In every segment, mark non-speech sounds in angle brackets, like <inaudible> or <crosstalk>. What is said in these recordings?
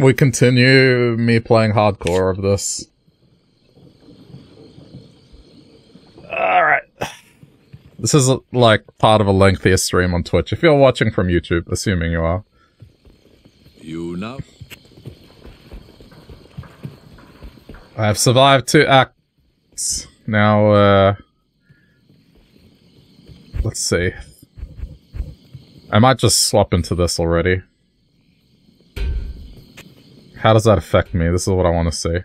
we continue me playing hardcore of this. Alright. This is like part of a lengthier stream on Twitch. If you're watching from YouTube, assuming you are. You know? I have survived two acts. Now, uh... Let's see. I might just swap into this already. How does that affect me? This is what I want to see.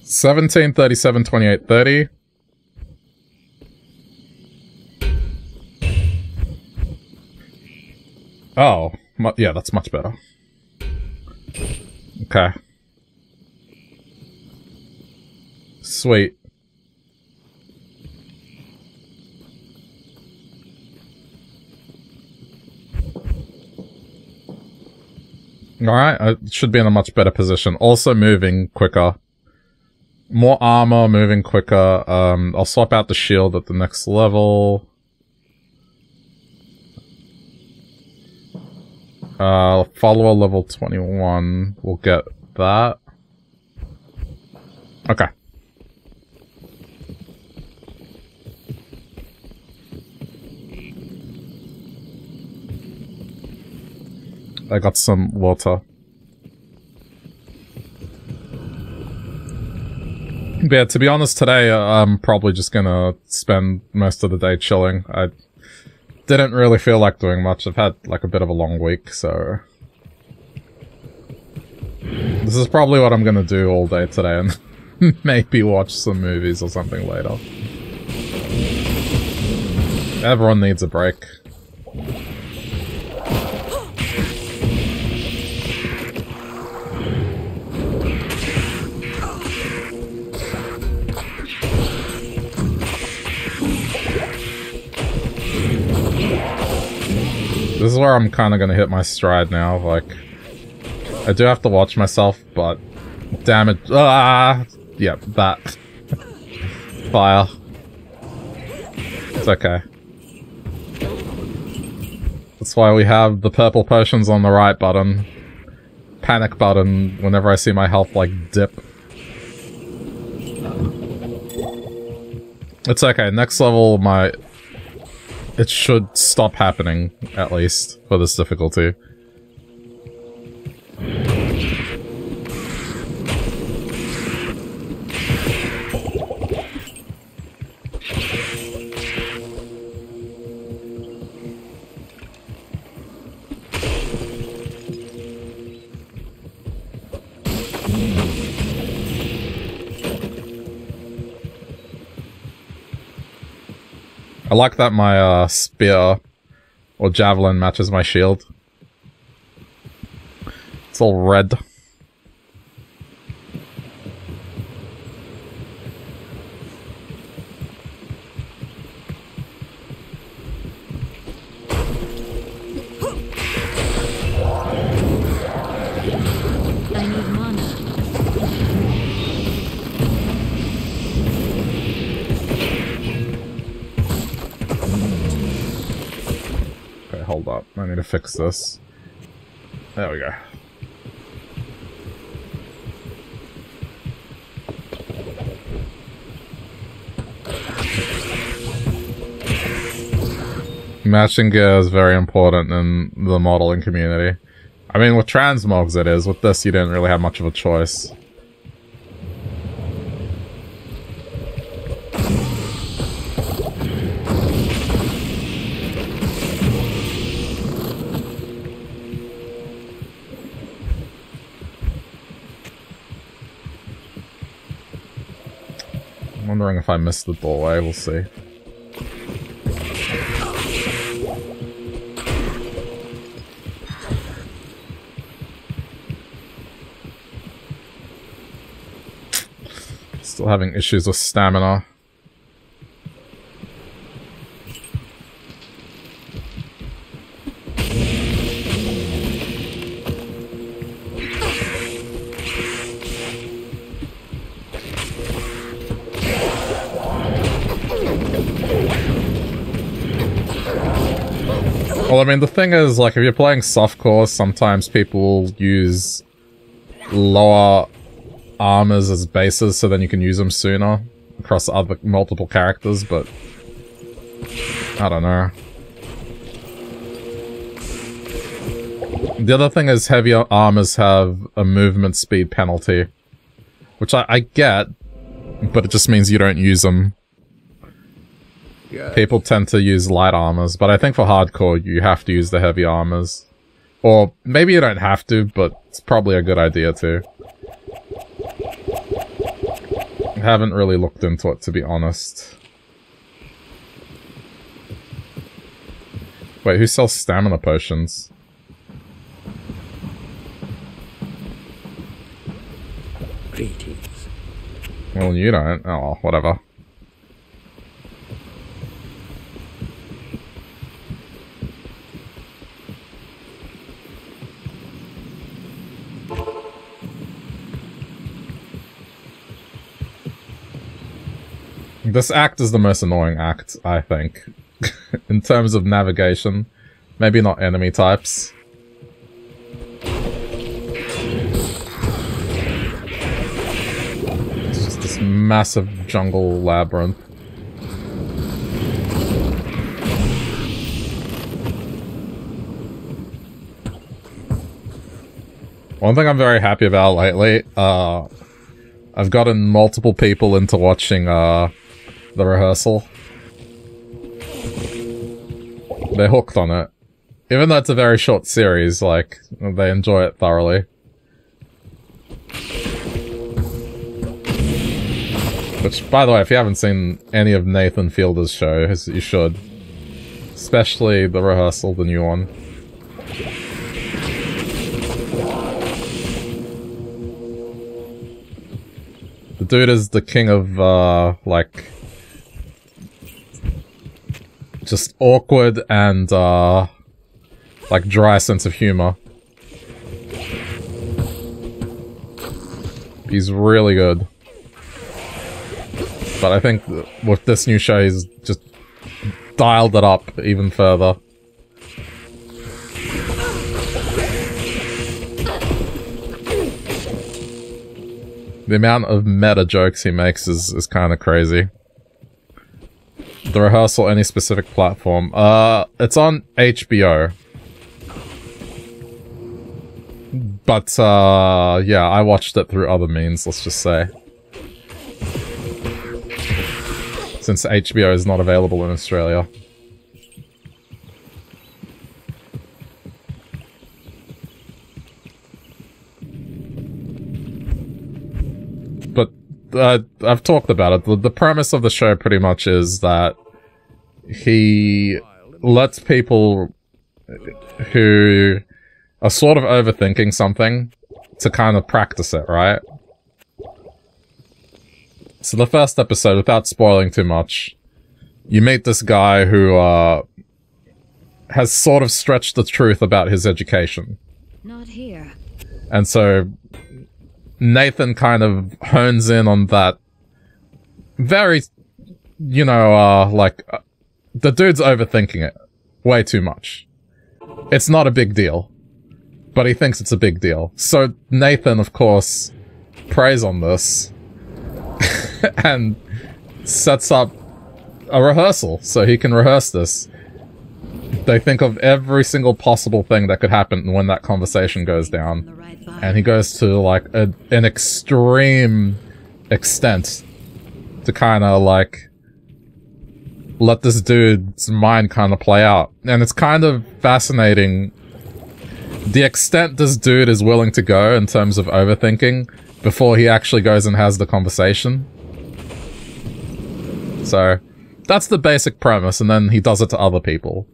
17, 37, 28, 30. Oh, yeah, that's much better. Okay. Sweet. Alright, I should be in a much better position. Also moving quicker. More armor, moving quicker. Um, I'll swap out the shield at the next level. Uh, follower level 21. We'll get that. Okay. I got some water. But yeah, to be honest, today uh, I'm probably just gonna spend most of the day chilling. I didn't really feel like doing much. I've had like a bit of a long week, so... This is probably what I'm gonna do all day today and <laughs> maybe watch some movies or something later. Everyone needs a break. This is where I'm kind of going to hit my stride now. Like, I do have to watch myself, but damn it. Ah! Yep, that. <laughs> Fire. It's okay. That's why we have the purple potions on the right button. Panic button whenever I see my health, like, dip. It's okay. Next level, my it should stop happening, at least, for this difficulty. I like that my uh, spear or javelin matches my shield. It's all red. Fix this. There we go. Matching gear is very important in the modeling community. I mean, with transmogs it is. With this, you didn't really have much of a choice. I missed the doorway, eh? we'll see. Still having issues with stamina. I mean, the thing is, like, if you're playing softcore, sometimes people use lower armors as bases so then you can use them sooner across other multiple characters, but I don't know. The other thing is heavier armors have a movement speed penalty, which I, I get, but it just means you don't use them. Yes. People tend to use light armors, but I think for hardcore you have to use the heavy armors. Or maybe you don't have to, but it's probably a good idea too. I haven't really looked into it to be honest. Wait, who sells stamina potions? Greetings. Well, you don't. Oh, whatever. This act is the most annoying act, I think. <laughs> In terms of navigation. Maybe not enemy types. It's just this massive jungle labyrinth. One thing I'm very happy about lately, uh, I've gotten multiple people into watching, uh, the rehearsal. They're hooked on it. Even though it's a very short series, like, they enjoy it thoroughly. Which, by the way, if you haven't seen any of Nathan Fielder's shows, you should. Especially the rehearsal, the new one. The dude is the king of, uh, like... Just awkward and, uh... Like, dry sense of humor. He's really good. But I think with this new show, he's just dialed it up even further. The amount of meta jokes he makes is, is kind of crazy. The rehearsal, any specific platform? Uh, it's on HBO. But, uh, yeah, I watched it through other means, let's just say. Since HBO is not available in Australia. Uh, I've talked about it. The, the premise of the show pretty much is that he lets people who are sort of overthinking something to kind of practice it, right? So the first episode, without spoiling too much, you meet this guy who, uh, has sort of stretched the truth about his education. Not here. And so Nathan kind of hones in on that very, you know, uh, like, uh, the dude's overthinking it way too much. It's not a big deal, but he thinks it's a big deal. So Nathan, of course, preys on this <laughs> and sets up a rehearsal so he can rehearse this. They think of every single possible thing that could happen when that conversation goes down. And he goes to like a, an extreme extent to kind of like let this dude's mind kind of play out. And it's kind of fascinating the extent this dude is willing to go in terms of overthinking before he actually goes and has the conversation. So that's the basic premise and then he does it to other people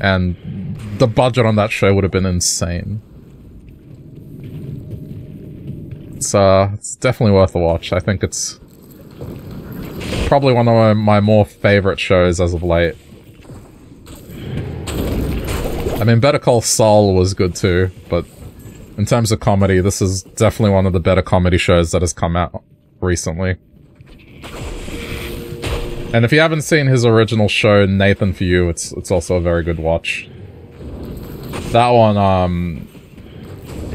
and the budget on that show would have been insane it's uh, it's definitely worth a watch. I think it's probably one of my, my more favorite shows as of late. I mean, Better Call Saul was good too, but in terms of comedy, this is definitely one of the better comedy shows that has come out recently. And if you haven't seen his original show, Nathan for You, it's it's also a very good watch. That one, um,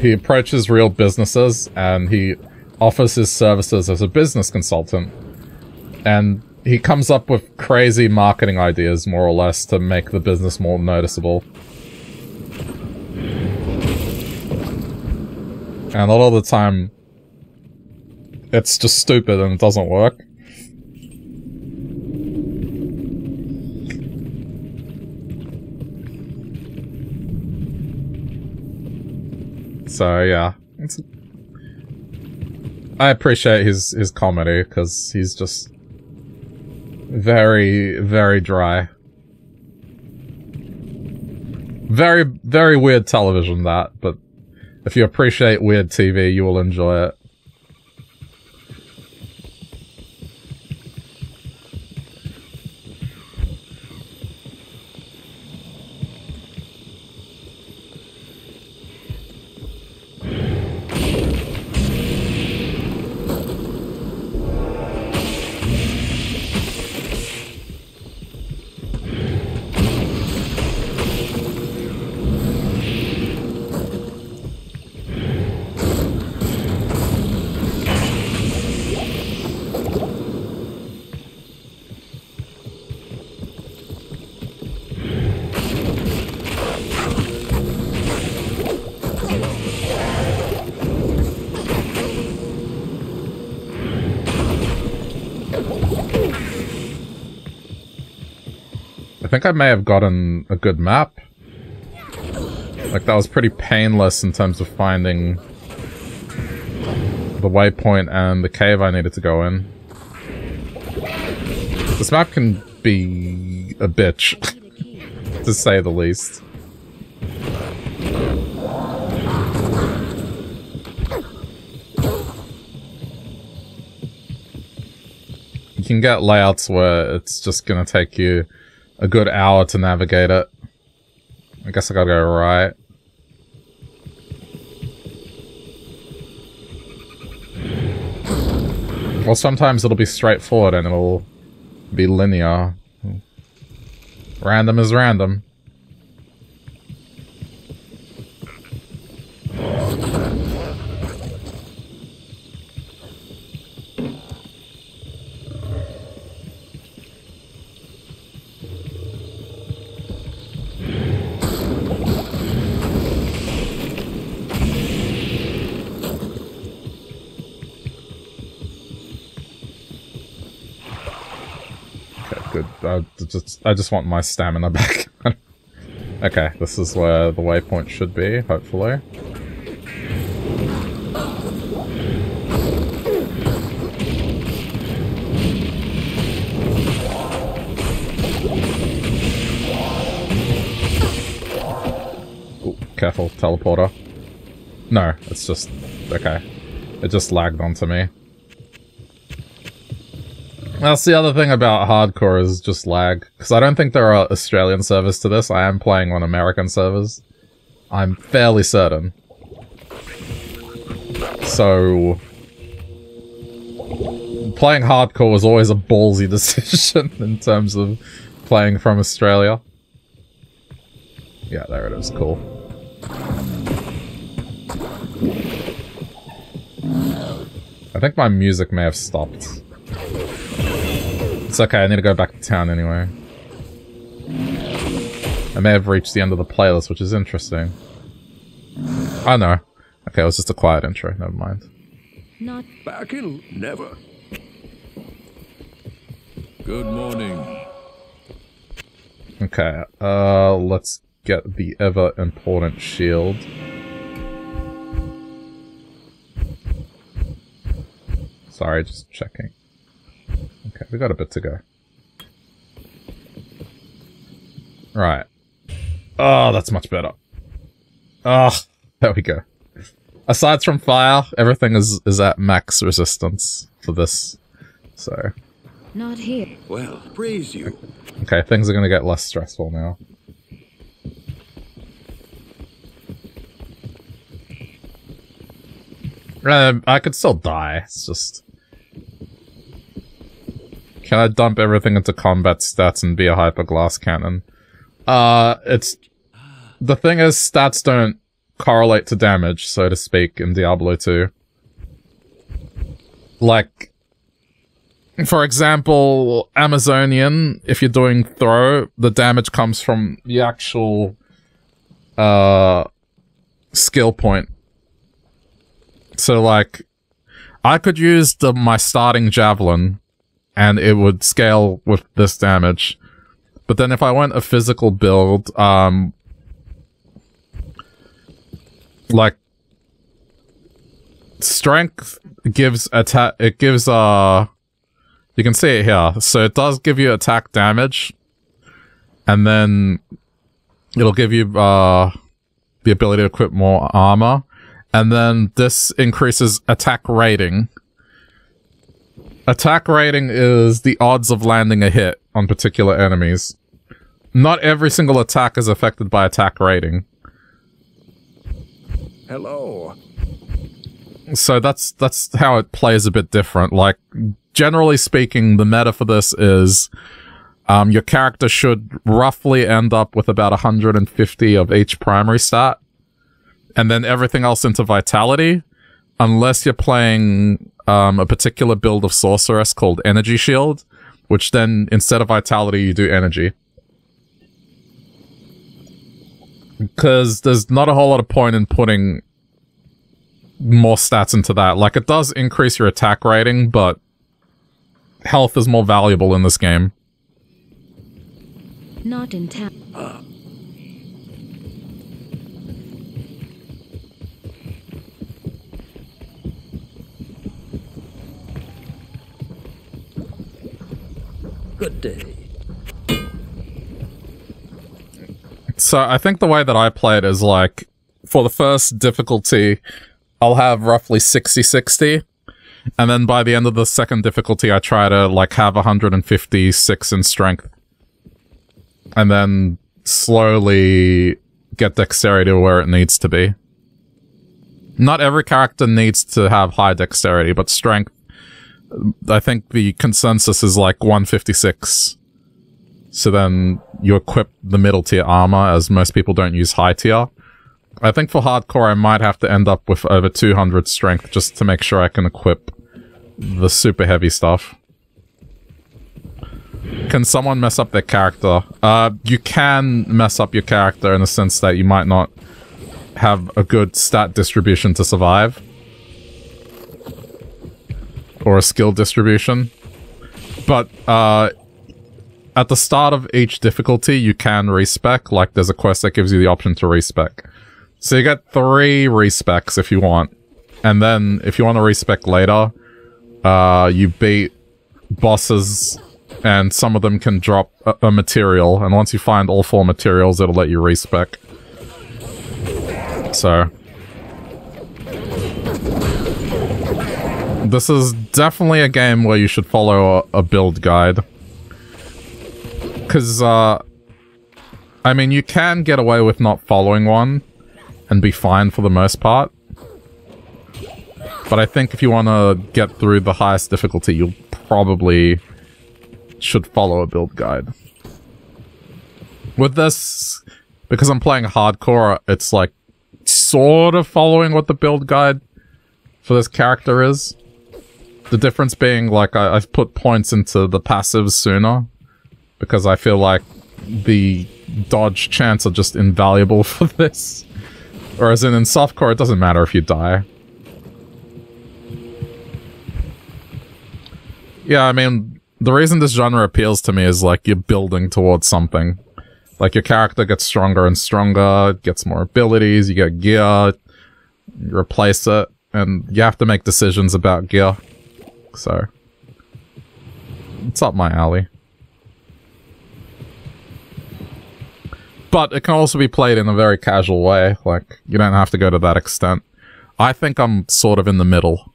he approaches real businesses and he offers his services as a business consultant. And he comes up with crazy marketing ideas, more or less, to make the business more noticeable. And a lot of the time, it's just stupid and it doesn't work. So yeah, it's, I appreciate his his comedy because he's just very very dry. Very very weird television that, but if you appreciate weird TV, you will enjoy it. Think I may have gotten a good map. Like, that was pretty painless in terms of finding the waypoint and the cave I needed to go in. This map can be a bitch, <laughs> to say the least. You can get layouts where it's just gonna take you a good hour to navigate it. I guess I gotta go right. Well, sometimes it'll be straightforward and it'll be linear. Random is random. I just, I just want my stamina <laughs> back. okay, this is where the waypoint should be, hopefully. Ooh, careful, teleporter. No, it's just... okay. It just lagged onto me. That's the other thing about hardcore is just lag. Because I don't think there are Australian servers to this. I am playing on American servers. I'm fairly certain. So... Playing hardcore was always a ballsy <laughs> decision in terms of playing from Australia. Yeah, there it is. Cool. I think my music may have stopped. It's okay, I need to go back to town anyway. I may have reached the end of the playlist, which is interesting. Oh no. Okay, it was just a quiet intro, never mind. Not Back in never. Good morning. Okay, uh, let's get the ever important shield. Sorry, just checking. Okay, we got a bit to go. Right. Oh, that's much better. Oh, there we go. Aside from fire, everything is, is at max resistance for this. So, not here. Well, praise you. okay, things are gonna get less stressful now. Um, I could still die. It's just Can I dump everything into combat stats and be a hyper glass cannon? Uh, it's the thing is stats don't correlate to damage, so to speak, in Diablo 2. Like, for example, Amazonian, if you're doing throw, the damage comes from the actual uh skill point. So like I could use the my starting javelin and it would scale with this damage. But then if I went a physical build, um like strength gives attack it gives uh you can see it here. So it does give you attack damage and then it'll give you uh the ability to equip more armor and then this increases attack rating. Attack rating is the odds of landing a hit on particular enemies. Not every single attack is affected by attack rating. Hello. So that's that's how it plays a bit different. Like generally speaking, the meta for this is um, your character should roughly end up with about 150 of each primary stat, and then everything else into vitality, unless you're playing um, a particular build of sorceress called Energy Shield, which then instead of vitality you do energy. Because there's not a whole lot of point in putting more stats into that. Like, it does increase your attack rating, but health is more valuable in this game. Not in town. Good day. So I think the way that I play it is like, for the first difficulty, I'll have roughly 60-60. And then by the end of the second difficulty, I try to like have 156 in strength. And then slowly get dexterity where it needs to be. Not every character needs to have high dexterity, but strength, I think the consensus is like 156. So then you equip the middle tier armor, as most people don't use high tier. I think for hardcore, I might have to end up with over 200 strength just to make sure I can equip the super heavy stuff. Can someone mess up their character? Uh, you can mess up your character in the sense that you might not have a good stat distribution to survive. Or a skill distribution. But, uh, at the start of each difficulty, you can respec. Like, there's a quest that gives you the option to respec. So you get three respecs if you want. And then, if you want to respec later, uh, you beat bosses, and some of them can drop a, a material. And once you find all four materials, it'll let you respec. So... This is definitely a game where you should follow a, a build guide. Because, uh... I mean, you can get away with not following one and be fine for the most part. But I think if you want to get through the highest difficulty, you'll probably should follow a build guide. With this, because I'm playing hardcore, it's like sort of following what the build guide for this character is. The difference being, like, I, I've put points into the passives sooner because I feel like the dodge chance are just invaluable <laughs> for this. Whereas in, in softcore, it doesn't matter if you die. Yeah, I mean, the reason this genre appeals to me is like you're building towards something. Like your character gets stronger and stronger, gets more abilities, you get gear, you replace it, and you have to make decisions about gear. So, it's up my alley. But it can also be played in a very casual way, like, you don't have to go to that extent. I think I'm sort of in the middle.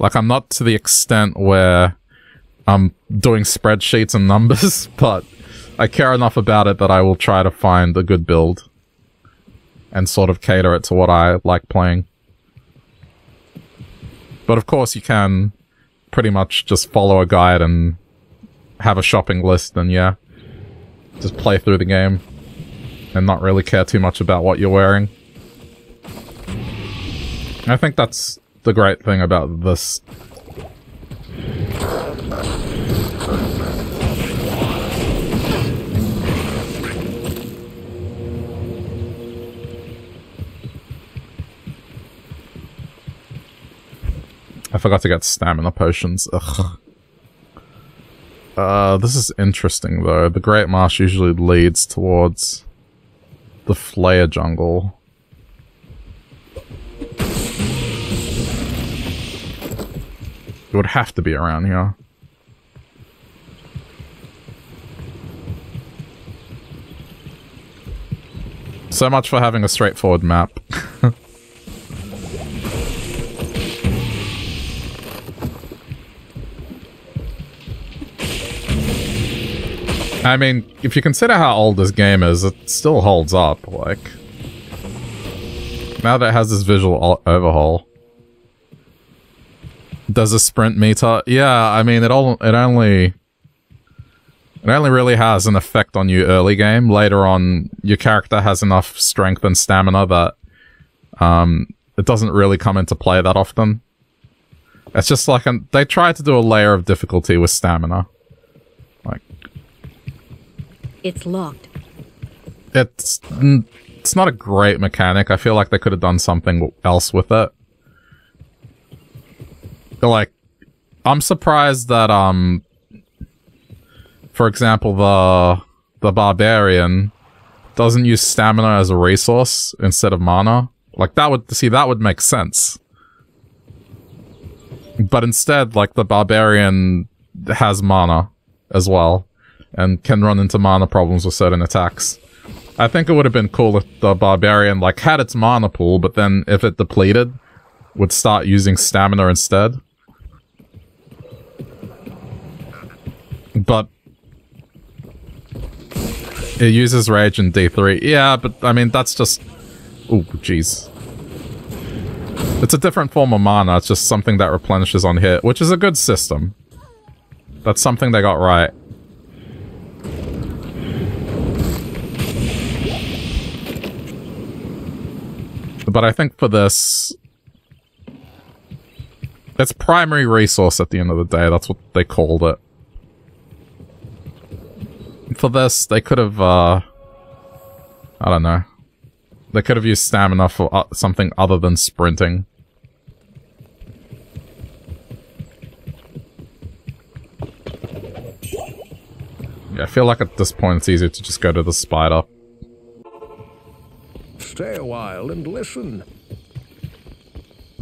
Like, I'm not to the extent where I'm doing spreadsheets and numbers, <laughs> but I care enough about it that I will try to find a good build. And sort of cater it to what I like playing. But of course you can pretty much just follow a guide and have a shopping list and yeah, just play through the game and not really care too much about what you're wearing. I think that's the great thing about this. I forgot to get stamina potions. Ugh. Uh, this is interesting though. The Great Marsh usually leads towards the Flayer jungle. It would have to be around here. So much for having a straightforward map. <laughs> I mean, if you consider how old this game is, it still holds up, like... Now that it has this visual overhaul. Does a sprint meter? Yeah, I mean, it all it only... It only really has an effect on you early game. Later on, your character has enough strength and stamina that um, it doesn't really come into play that often. It's just like, an, they try to do a layer of difficulty with stamina. It's locked. It's it's not a great mechanic. I feel like they could have done something else with it. Like, I'm surprised that um, for example, the the barbarian doesn't use stamina as a resource instead of mana. Like that would see that would make sense. But instead, like the barbarian has mana as well and can run into mana problems with certain attacks. I think it would have been cool if the Barbarian, like, had its mana pool, but then if it depleted, would start using stamina instead. But... It uses Rage in D3. Yeah, but, I mean, that's just... Ooh, jeez. It's a different form of mana, it's just something that replenishes on hit, which is a good system. That's something they got right. But I think for this... It's primary resource at the end of the day. That's what they called it. For this, they could have, uh... I don't know. They could have used stamina for uh, something other than sprinting. Yeah, I feel like at this point it's easier to just go to the spider. Stay a while and listen.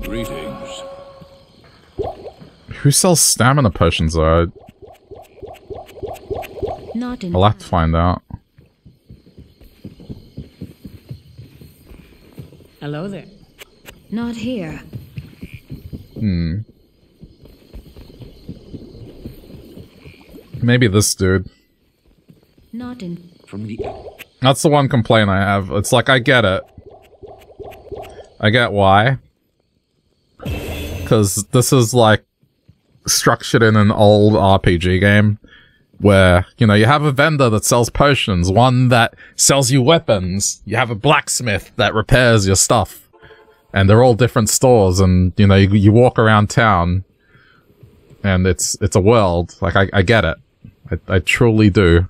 Greetings. Who sells stamina potions though? Not in I'll have to find out. Hello there. Not here. Hmm. Maybe this dude. Not in From the That's the one complaint I have. It's like, I get it. I get why. Because this is like structured in an old RPG game where, you know, you have a vendor that sells potions, one that sells you weapons, you have a blacksmith that repairs your stuff. And they're all different stores and, you know, you, you walk around town and it's, it's a world. Like, I, I get it. I, I truly do.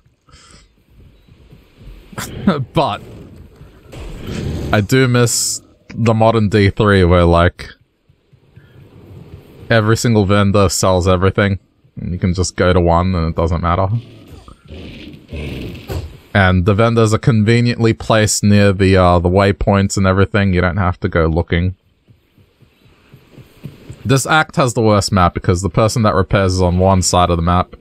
<laughs> but I do miss the modern D3 where like every single vendor sells everything. And you can just go to one and it doesn't matter. And the vendors are conveniently placed near the uh, the waypoints and everything. You don't have to go looking. This act has the worst map because the person that repairs is on one side of the map.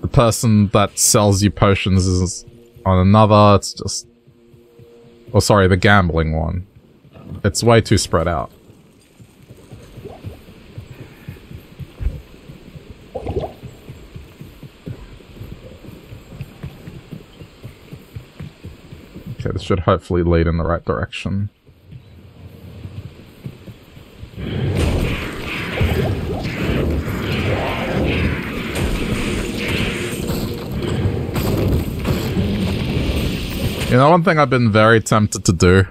The person that sells you potions is on another. It's just... Oh, sorry, the gambling one. It's way too spread out. Okay, this should hopefully lead in the right direction. You know, one thing I've been very tempted to do,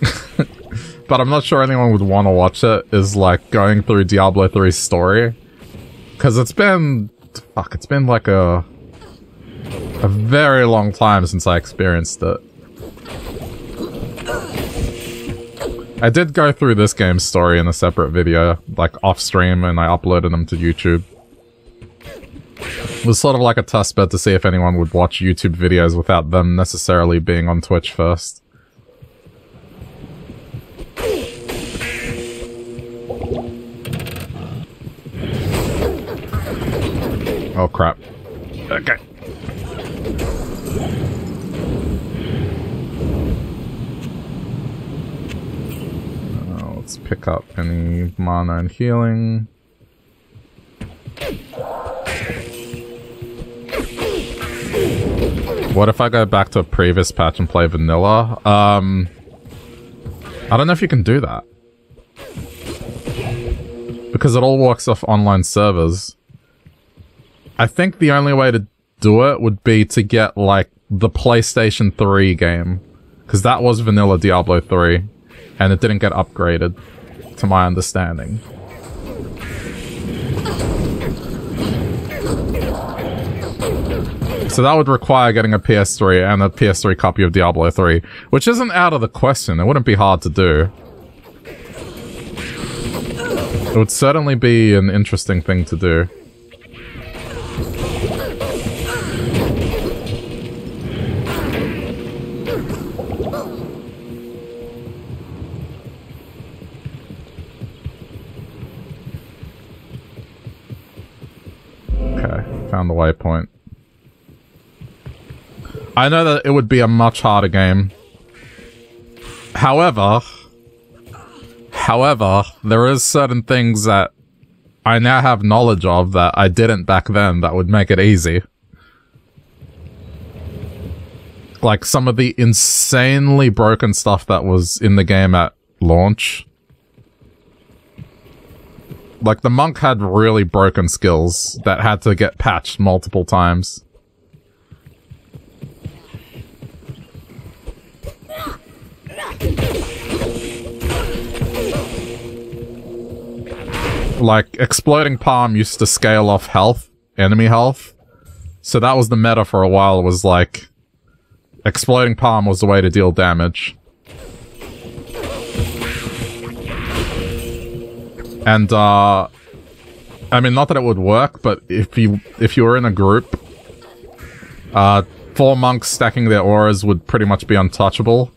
<laughs> but I'm not sure anyone would want to watch it, is like going through Diablo 3's story. Because it's been, fuck, it's been like a, a very long time since I experienced it. I did go through this game's story in a separate video, like off stream, and I uploaded them to YouTube. It was sort of like a test bed to see if anyone would watch YouTube videos without them necessarily being on Twitch first. Oh crap. Okay. Uh, let's pick up any mana and healing. What if I go back to a previous patch and play vanilla? Um, I don't know if you can do that. Because it all works off online servers. I think the only way to do it would be to get, like, the PlayStation 3 game. Because that was vanilla Diablo 3. And it didn't get upgraded, to my understanding. So that would require getting a PS3 and a PS3 copy of Diablo 3, which isn't out of the question. It wouldn't be hard to do. It would certainly be an interesting thing to do. Okay, found the waypoint. I know that it would be a much harder game. However, however, there is certain things that I now have knowledge of that I didn't back then that would make it easy. Like some of the insanely broken stuff that was in the game at launch. Like the monk had really broken skills that had to get patched multiple times. Like exploding palm used to scale off health, enemy health. So that was the meta for a while It was like exploding palm was the way to deal damage. And uh I mean not that it would work, but if you if you were in a group uh four monks stacking their auras would pretty much be untouchable.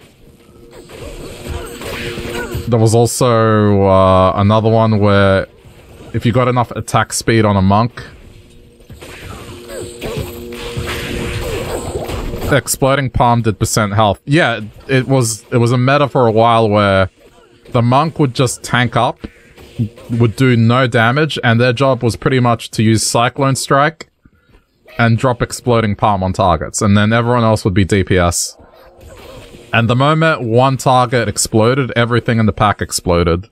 There was also uh, another one where if you got enough attack speed on a monk. Exploding palm did percent health. Yeah, it was it was a meta for a while where the monk would just tank up, would do no damage, and their job was pretty much to use Cyclone Strike and drop exploding palm on targets, and then everyone else would be DPS. And the moment one target exploded, everything in the pack exploded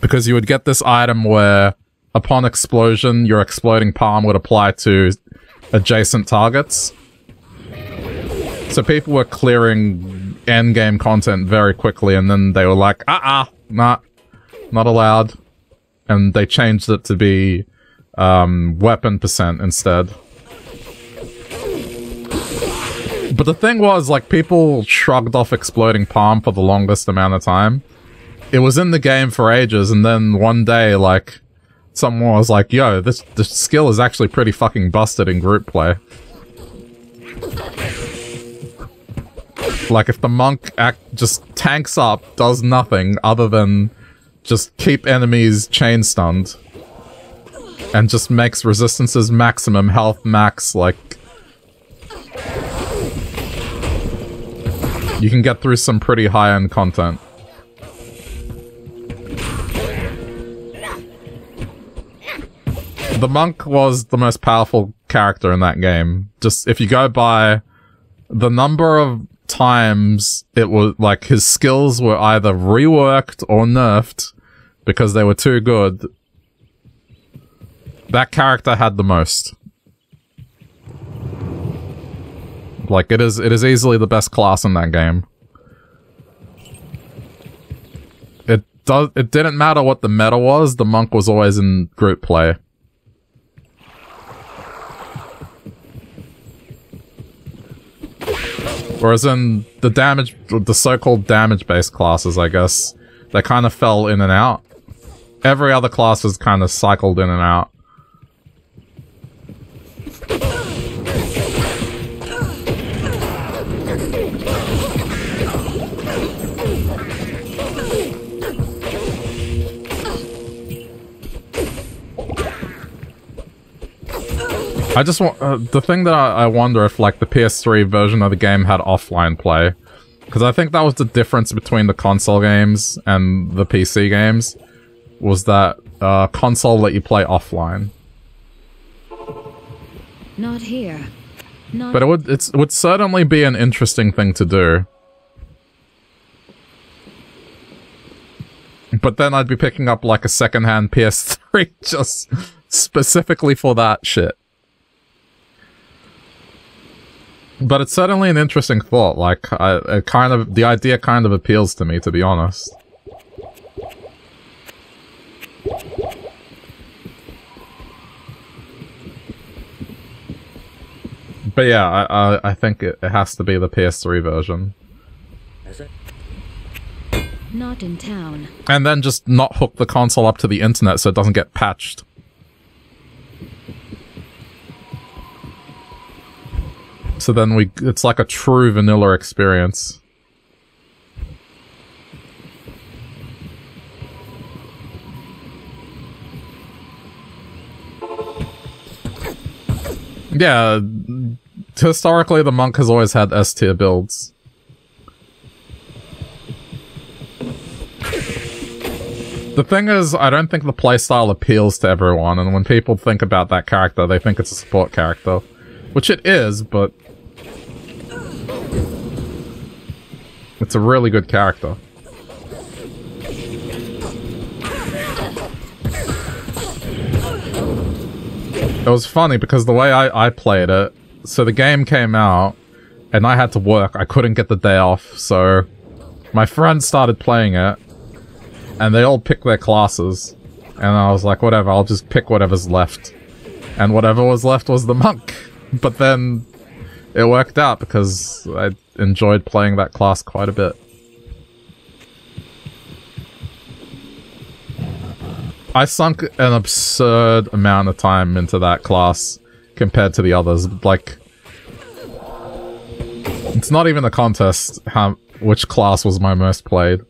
because you would get this item where upon explosion, your exploding palm would apply to adjacent targets. So people were clearing endgame content very quickly, and then they were like, uh-uh, nah, not allowed. And they changed it to be um, weapon percent instead. But the thing was, like, people shrugged off exploding palm for the longest amount of time it was in the game for ages, and then one day, like, someone was like, yo, this, this skill is actually pretty fucking busted in group play. Like, if the monk act just tanks up, does nothing other than just keep enemies chain stunned. And just makes resistances maximum, health max, like... You can get through some pretty high-end content. the monk was the most powerful character in that game. Just if you go by the number of times it was like his skills were either reworked or nerfed because they were too good. That character had the most. Like it is it is easily the best class in that game. It does it didn't matter what the meta was, the monk was always in group play. Whereas in the damage the so-called damage-based classes, I guess, they kind of fell in and out. Every other class has kind of cycled in and out. I just want uh, the thing that I, I wonder if like the PS3 version of the game had offline play, because I think that was the difference between the console games and the PC games, was that uh, console let you play offline. Not here. Not But it would it's, it would certainly be an interesting thing to do. But then I'd be picking up like a secondhand PS3 <laughs> just specifically for that shit. But it's certainly an interesting thought. Like, I, it kind of the idea kind of appeals to me, to be honest. But yeah, I I, I think it, it has to be the PS3 version, Is it? not in town. and then just not hook the console up to the internet so it doesn't get patched. So then we, it's like a true vanilla experience. Yeah, historically the monk has always had S tier builds. The thing is, I don't think the playstyle appeals to everyone, and when people think about that character, they think it's a support character. Which it is, but... It's a really good character. It was funny because the way I, I played it, so the game came out, and I had to work. I couldn't get the day off, so my friends started playing it, and they all picked their classes. And I was like, whatever, I'll just pick whatever's left. And whatever was left was the monk. <laughs> But then it worked out because I enjoyed playing that class quite a bit. I sunk an absurd amount of time into that class compared to the others. Like, it's not even a contest how which class was my most played.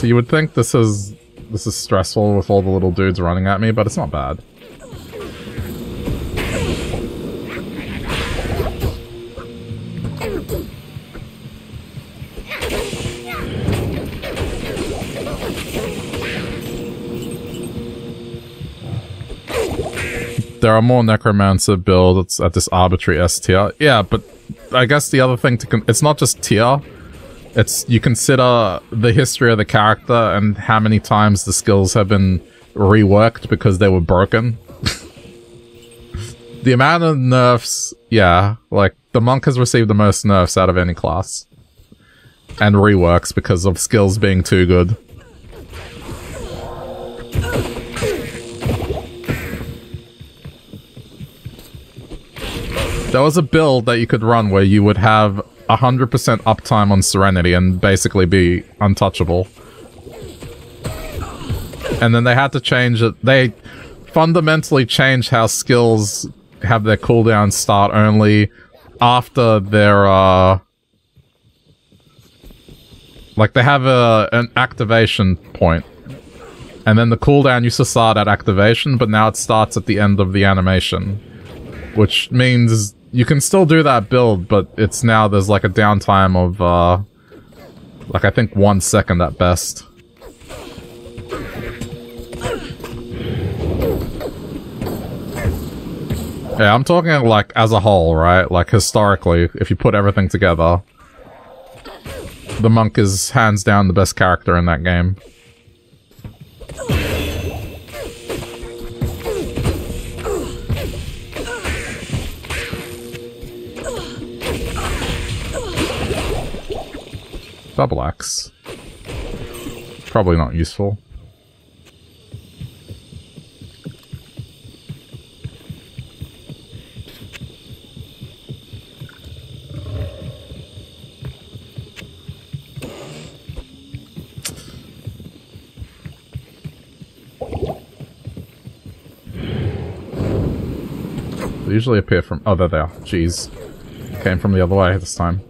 So you would think this is this is stressful with all the little dudes running at me, but it's not bad. There are more necromancer builds at this arbitrary S tier. Yeah, but I guess the other thing to it's not just tier. It's you consider the history of the character and how many times the skills have been reworked because they were broken. <laughs> the amount of nerfs, yeah, like the monk has received the most nerfs out of any class. And reworks because of skills being too good. There was a build that you could run where you would have 100% uptime on Serenity and basically be untouchable. And then they had to change it. They fundamentally changed how skills have their cooldown start only after their, uh... Like, they have a, an activation point. And then the cooldown used to start at activation, but now it starts at the end of the animation. Which means you can still do that build, but it's now there's like a downtime of, uh, like I think one second at best. Yeah, I'm talking like as a whole, right? Like historically, if you put everything together, the monk is hands down the best character in that game. Double axe. Probably not useful. They usually appear from... Oh, there they are. Jeez. Came from the other way this time.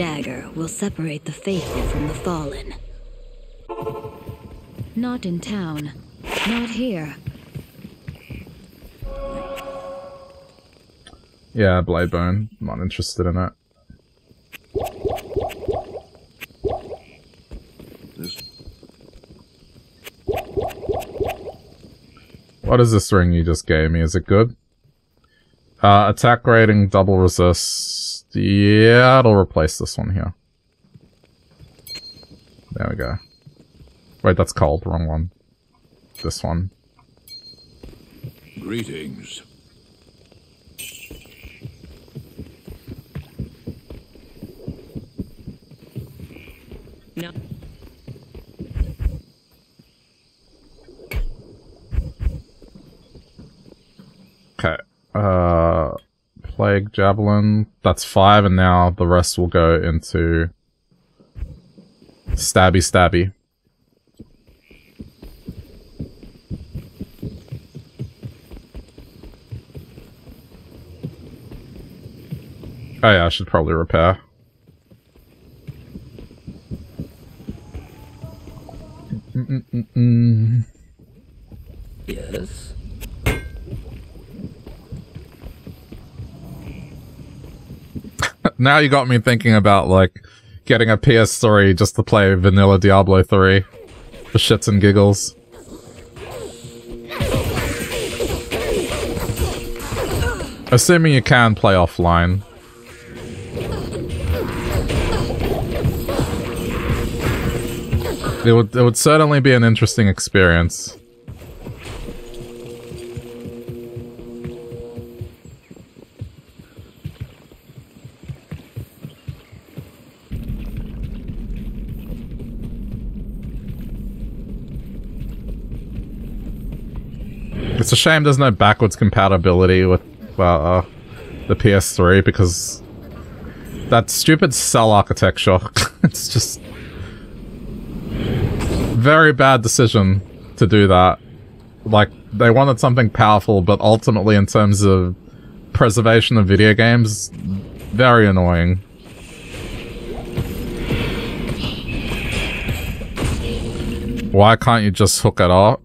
Dagger will separate the faithful from the fallen. Not in town. Not here. Yeah, Bladebone. Not interested in it. What is this ring you just gave me? Is it good? Uh, attack rating, double resist. Yeah, it'll replace this one here. There we go. Wait, that's cold. Wrong one. This one. Greetings. No. Okay. Uh, Plague Javelin. That's five, and now the rest will go into Stabby Stabby. Oh yeah, I should probably repair. Mm-mm-mm-mm. Yes. Now you got me thinking about like getting a PS3 just to play vanilla Diablo 3 for shits and giggles. Assuming you can play offline. It would it would certainly be an interesting experience. It's a shame there's no backwards compatibility with uh, the PS3 because that stupid cell architecture. <laughs> it's just very bad decision to do that. Like they wanted something powerful, but ultimately, in terms of preservation of video games, very annoying. Why can't you just hook it up?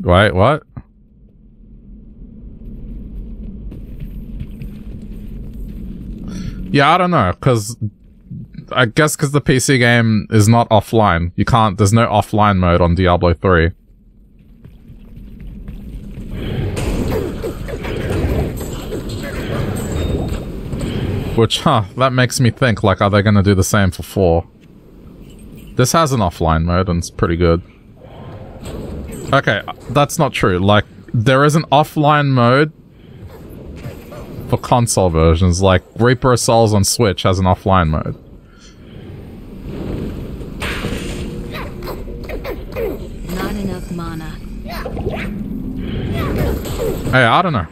Wait, what? Yeah, I don't know, because I guess because the PC game is not offline. You can't, there's no offline mode on Diablo 3. Which, huh, that makes me think, like, are they going to do the same for 4? This has an offline mode and it's pretty good. Okay, that's not true. Like, there is an offline mode for console versions, like Reaper of Souls on Switch has an offline mode. Not enough mana. Hey, I don't know.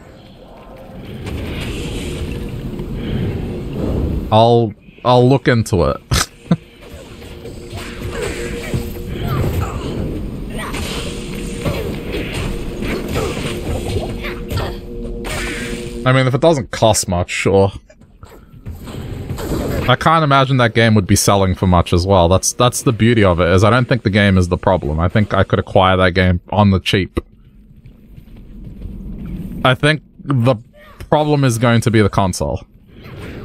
I'll I'll look into it. I mean, if it doesn't cost much, sure. I can't imagine that game would be selling for much as well. That's that's the beauty of it, is I don't think the game is the problem. I think I could acquire that game on the cheap. I think the problem is going to be the console.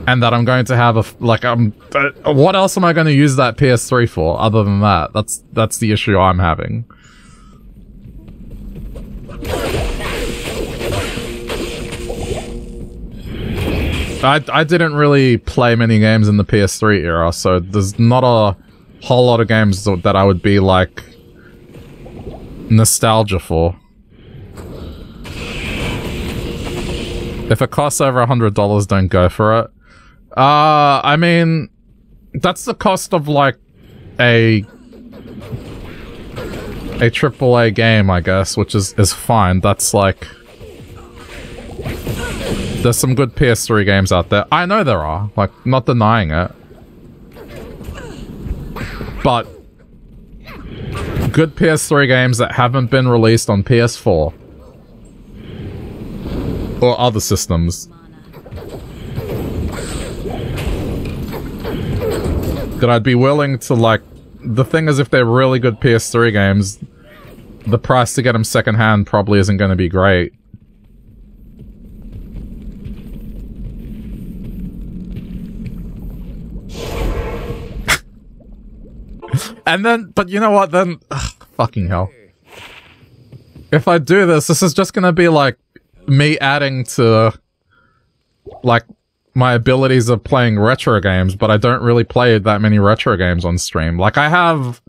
And that I'm going to have a, like, um, uh, what else am I going to use that PS3 for, other than that? That's, that's the issue I'm having. I, I didn't really play many games in the PS3 era, so there's not a whole lot of games that I would be like nostalgia for. If it costs over a hundred dollars, don't go for it. Uh, I mean, that's the cost of like a a triple A game, I guess, which is is fine. That's like there's some good PS3 games out there. I know there are, like not denying it, but good PS3 games that haven't been released on PS4 or other systems. That I'd be willing to like. The thing is, if they're really good PS3 games, the price to get them secondhand probably isn't going to be great. And then, but you know what? Then, ugh, fucking hell. If I do this, this is just to be like me adding to like my abilities of playing retro games, but I don't really play that many retro games on stream. Like I have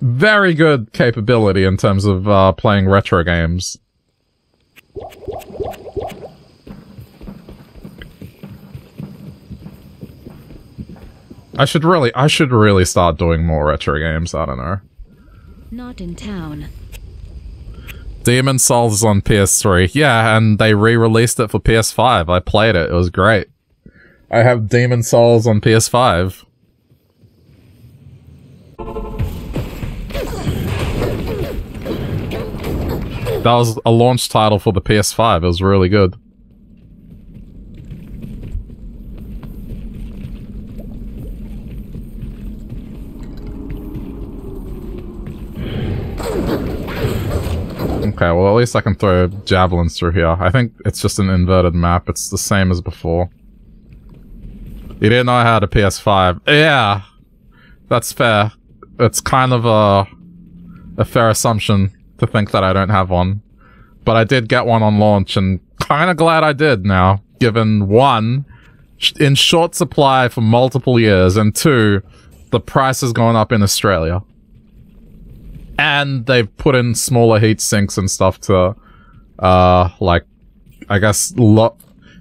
very good capability in terms of uh, playing retro games. I should really, I should really start doing more retro games. I don't know. Not in town. Demon's Souls is on PS3. Yeah, and they re-released it for PS5. I played it. It was great. I have Demon's Souls on PS5. That was a launch title for the PS5. It was really good. Okay, well at least I can throw javelins through here. I think it's just an inverted map. It's the same as before. You didn't know I had a PS5. Yeah! That's fair. It's kind of a, a fair assumption to think that I don't have one. But I did get one on launch and kind of glad I did now, given one, in short supply for multiple years, and two, the price has gone up in Australia. And they've put in smaller heat sinks and stuff to, uh, like, I guess, lo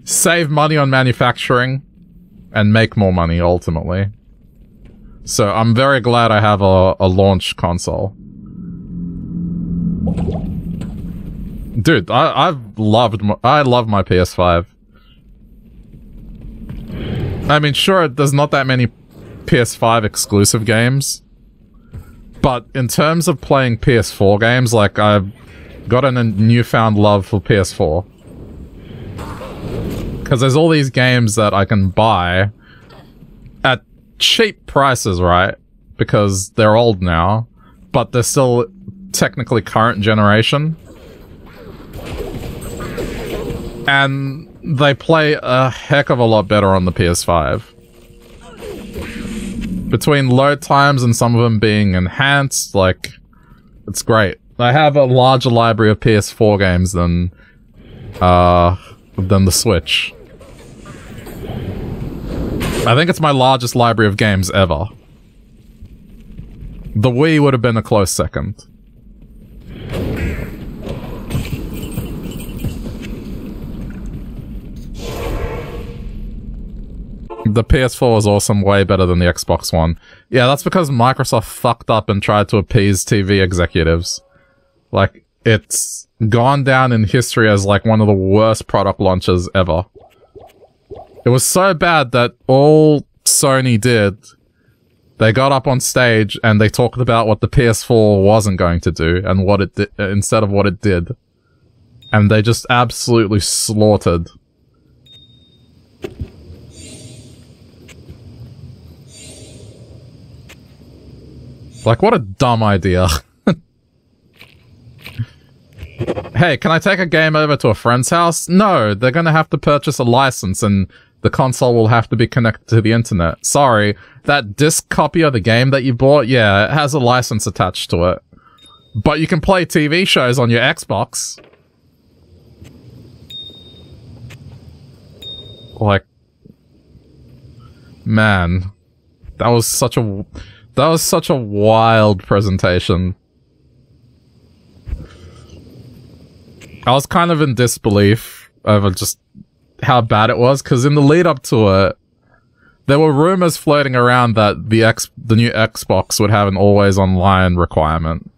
save money on manufacturing and make more money ultimately. So I'm very glad I have a, a launch console. Dude, I, I've loved, my, I love my PS5. I mean, sure, there's not that many PS5 exclusive games. But in terms of playing PS4 games, like, I've gotten a newfound love for PS4. Because there's all these games that I can buy at cheap prices, right? Because they're old now, but they're still technically current generation. And they play a heck of a lot better on the PS5. Between load times and some of them being enhanced, like, it's great. I have a larger library of PS4 games than, uh, than the Switch. I think it's my largest library of games ever. The Wii would have been a close second. The PS4 was awesome, way better than the Xbox One. Yeah, that's because Microsoft fucked up and tried to appease TV executives. Like, it's gone down in history as like one of the worst product launches ever. It was so bad that all Sony did, they got up on stage and they talked about what the PS4 wasn't going to do and what it did uh, instead of what it did. And they just absolutely slaughtered Like, what a dumb idea. <laughs> hey, can I take a game over to a friend's house? No, they're gonna have to purchase a license and the console will have to be connected to the internet. Sorry, that disc copy of the game that you bought, yeah, it has a license attached to it. But you can play TV shows on your Xbox. Like, man, that was such a that was such a wild presentation. I was kind of in disbelief over just how bad it was because in the lead up to it, there were rumors floating around that the X the new Xbox would have an always online requirement.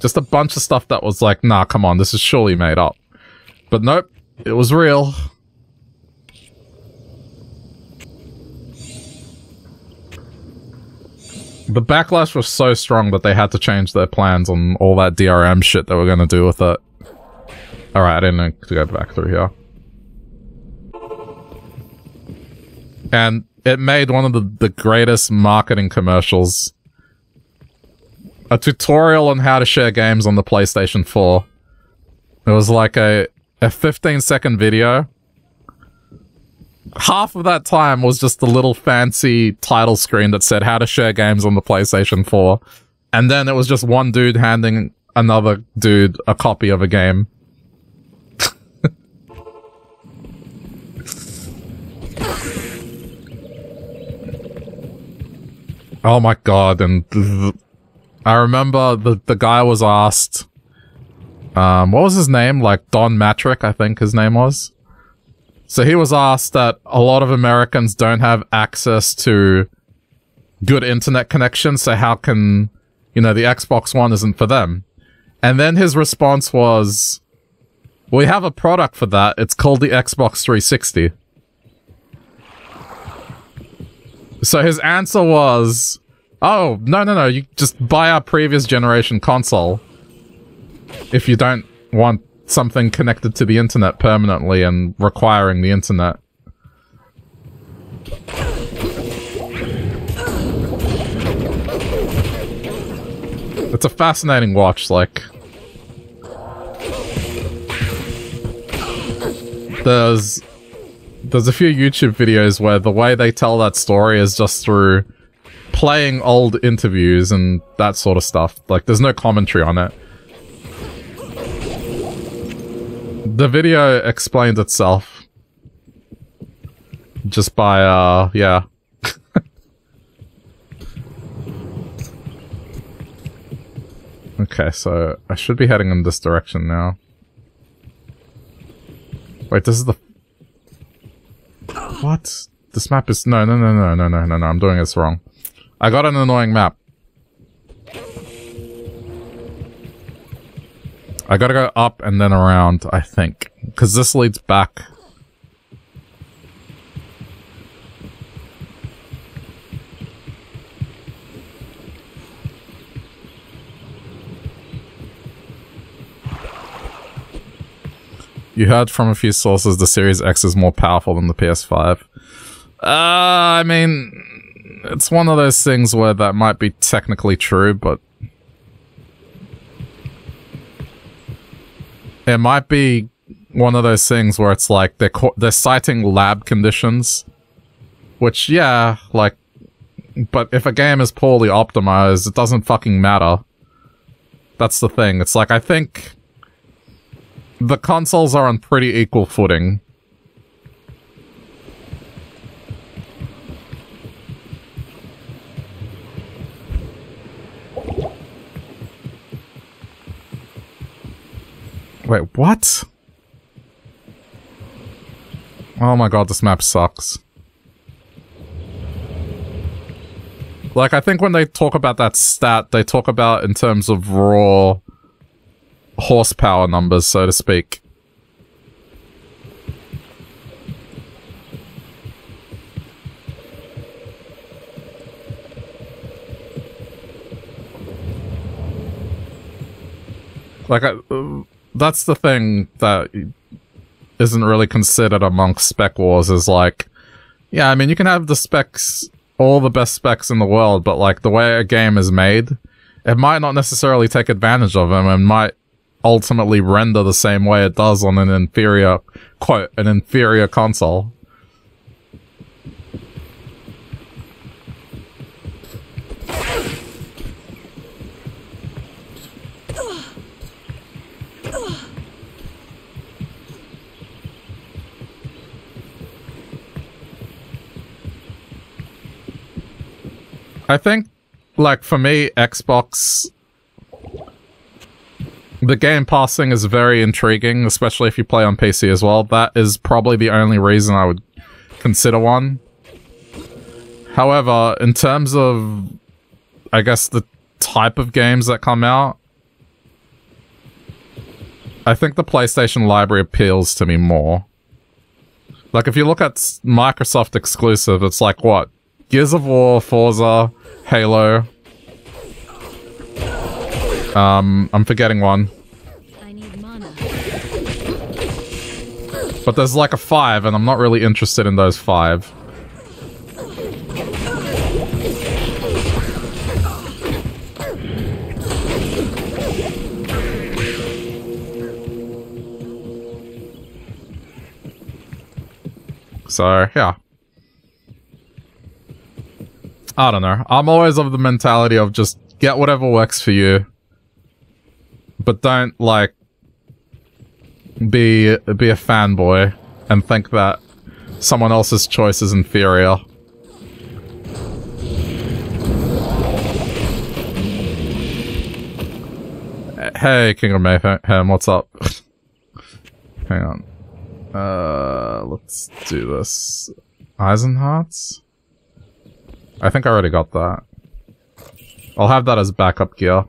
Just a bunch of stuff that was like, nah, come on, this is surely made up. But nope, it was real. The backlash was so strong that they had to change their plans on all that DRM shit they were going to do with it. Alright, I didn't need to go back through here. And it made one of the, the greatest marketing commercials. A tutorial on how to share games on the PlayStation 4. It was like a, a 15 second video half of that time was just the little fancy title screen that said how to share games on the PlayStation 4. And then it was just one dude handing another dude a copy of a game. <laughs> oh my god, and I remember the, the guy was asked, um, what was his name? Like Don Mattrick, I think his name was. So he was asked that a lot of Americans don't have access to good internet connections, so how can, you know, the Xbox One isn't for them? And then his response was, we have a product for that, it's called the Xbox 360. So his answer was, oh, no, no, no, you just buy our previous generation console if you don't want something connected to the internet permanently and requiring the internet. It's a fascinating watch, like... There's... There's a few YouTube videos where the way they tell that story is just through playing old interviews and that sort of stuff. Like, there's no commentary on it. The video explains itself. Just by, uh, yeah. <laughs> okay, so I should be heading in this direction now. Wait, this is the... What? This map is... No, no, no, no, no, no, no, no, I'm doing this wrong. I got an annoying map. I gotta go up and then around, I think. Because this leads back. You heard from a few sources the Series X is more powerful than the PS5. Uh, I mean, it's one of those things where that might be technically true, but it might be one of those things where it's like they're they're citing lab conditions, which yeah, like, but if a game is poorly optimized, it doesn't fucking matter. That's the thing. It's like I think the consoles are on pretty equal footing. Wait, what? Oh my god, this map sucks. Like, I think when they talk about that stat, they talk about in terms of raw horsepower numbers, so to speak. Like, I, uh, that's the thing that isn't really considered amongst spec wars is like, yeah, I mean, you can have the specs, all the best specs in the world, but like the way a game is made, it might not necessarily take advantage of them and might ultimately render the same way it does on an inferior, quote, an inferior console. I think, like, for me, Xbox... The game passing is very intriguing, especially if you play on PC as well. That is probably the only reason I would consider one. However, in terms of, I guess, the type of games that come out, I think the PlayStation library appeals to me more. Like, if you look at Microsoft exclusive, it's like, what? Gears of War, Forza, Halo. Um, I'm forgetting one. I need mana. But there's like a five, and I'm not really interested in those five. So, yeah. I don't know. I'm always of the mentality of just get whatever works for you. But don't, like, be be a fanboy and think that someone else's choice is inferior. Hey, King of Mayhem, what's up? <laughs> Hang on. Uh, let's do this. Eisenharts? I think I already got that. I'll have that as backup gear.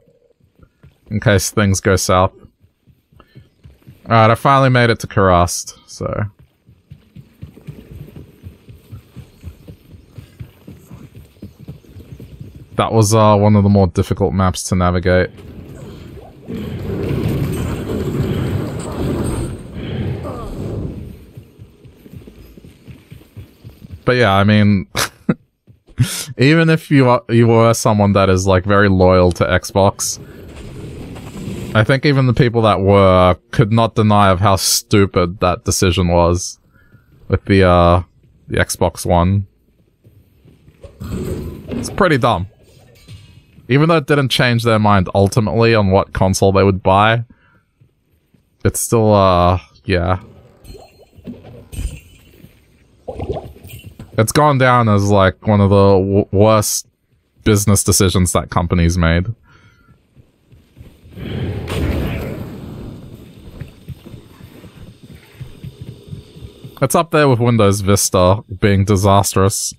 In case things go south. Alright, I finally made it to Kurast, so... That was uh, one of the more difficult maps to navigate. But yeah, I mean... <laughs> <laughs> even if you are, you were someone that is like very loyal to Xbox, I think even the people that were could not deny of how stupid that decision was with the uh the Xbox One. It's pretty dumb. Even though it didn't change their mind ultimately on what console they would buy, it's still uh yeah. It's gone down as like one of the worst business decisions that companies made. It's up there with Windows Vista being disastrous.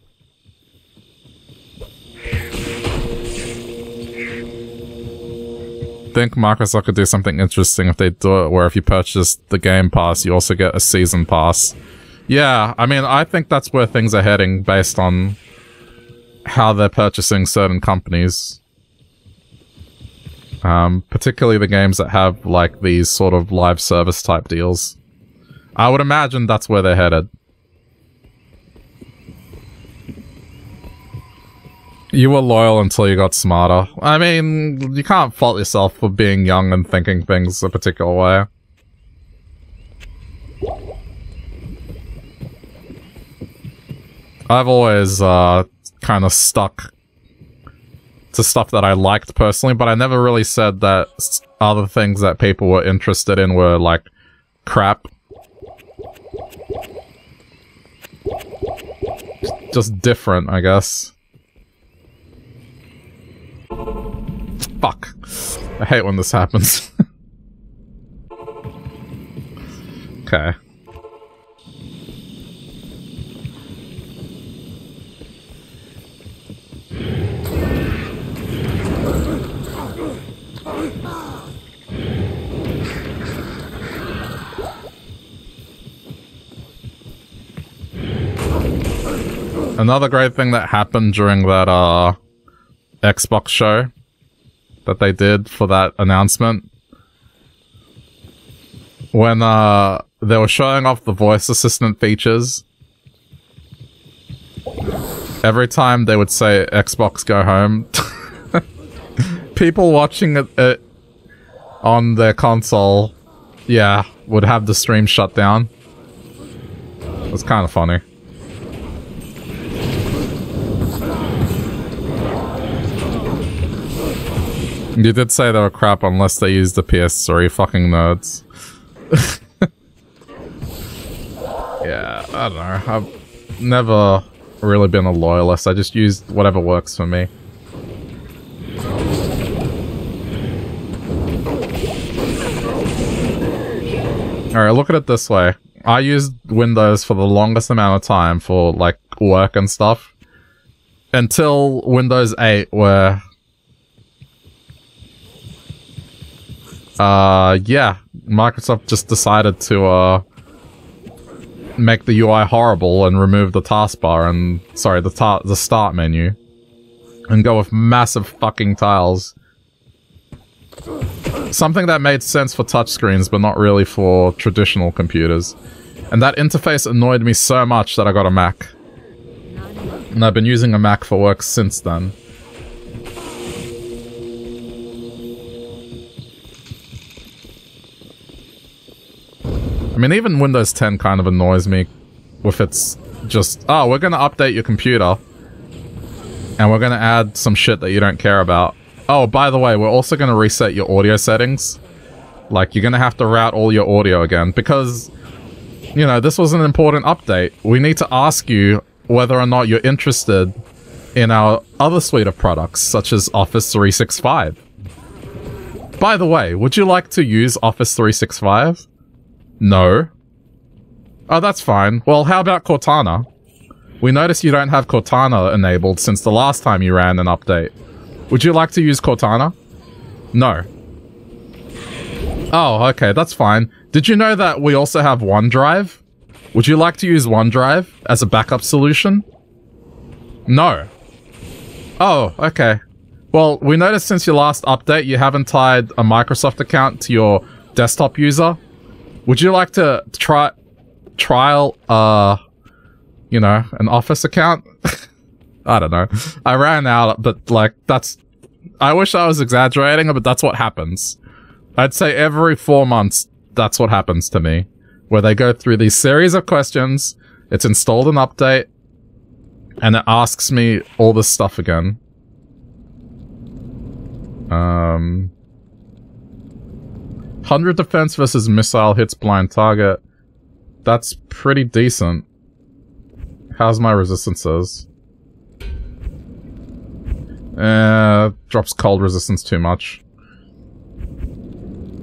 think Microsoft could do something interesting if they do it where if you purchase the Game Pass, you also get a Season Pass. Yeah, I mean, I think that's where things are heading based on how they're purchasing certain companies. Um, particularly the games that have, like, these sort of live service type deals. I would imagine that's where they're headed. You were loyal until you got smarter. I mean, you can't fault yourself for being young and thinking things a particular way. I've always, uh, kind of stuck to stuff that I liked personally, but I never really said that other things that people were interested in were, like, crap. Just different, I guess. Fuck. I hate when this happens. <laughs> okay. Another great thing that happened during that uh, Xbox show that they did for that announcement. When uh, they were showing off the voice assistant features every time they would say Xbox go home <laughs> people watching it, it on their console yeah would have the stream shut down. It was kind of funny You did say they were crap unless they used the PS3 fucking nerds. <laughs> yeah, I don't know. I've never really been a loyalist. I just used whatever works for me. Alright, look at it this way. I used Windows for the longest amount of time for, like, work and stuff. Until Windows 8, where Uh, yeah. Microsoft just decided to, uh... Make the UI horrible and remove the taskbar and... Sorry, the, ta the start menu. And go with massive fucking tiles. Something that made sense for touchscreens, but not really for traditional computers. And that interface annoyed me so much that I got a Mac. And I've been using a Mac for work since then. I mean, even Windows 10 kind of annoys me with its just, oh, we're going to update your computer. And we're going to add some shit that you don't care about. Oh, by the way, we're also going to reset your audio settings. Like, you're going to have to route all your audio again because, you know, this was an important update. We need to ask you whether or not you're interested in our other suite of products, such as Office 365. By the way, would you like to use Office 365? No. Oh, that's fine. Well, how about Cortana? We notice you don't have Cortana enabled since the last time you ran an update. Would you like to use Cortana? No. Oh, okay, that's fine. Did you know that we also have OneDrive? Would you like to use OneDrive as a backup solution? No. Oh, okay. Well, we noticed since your last update you haven't tied a Microsoft account to your desktop user. Would you like to try trial uh you know, an office account? <laughs> I don't know. I ran out, but like that's I wish I was exaggerating, but that's what happens. I'd say every 4 months that's what happens to me where they go through these series of questions, it's installed an update and it asks me all this stuff again. Um 100 defense versus missile hits blind target. That's pretty decent. How's my resistances? Uh, drops cold resistance too much.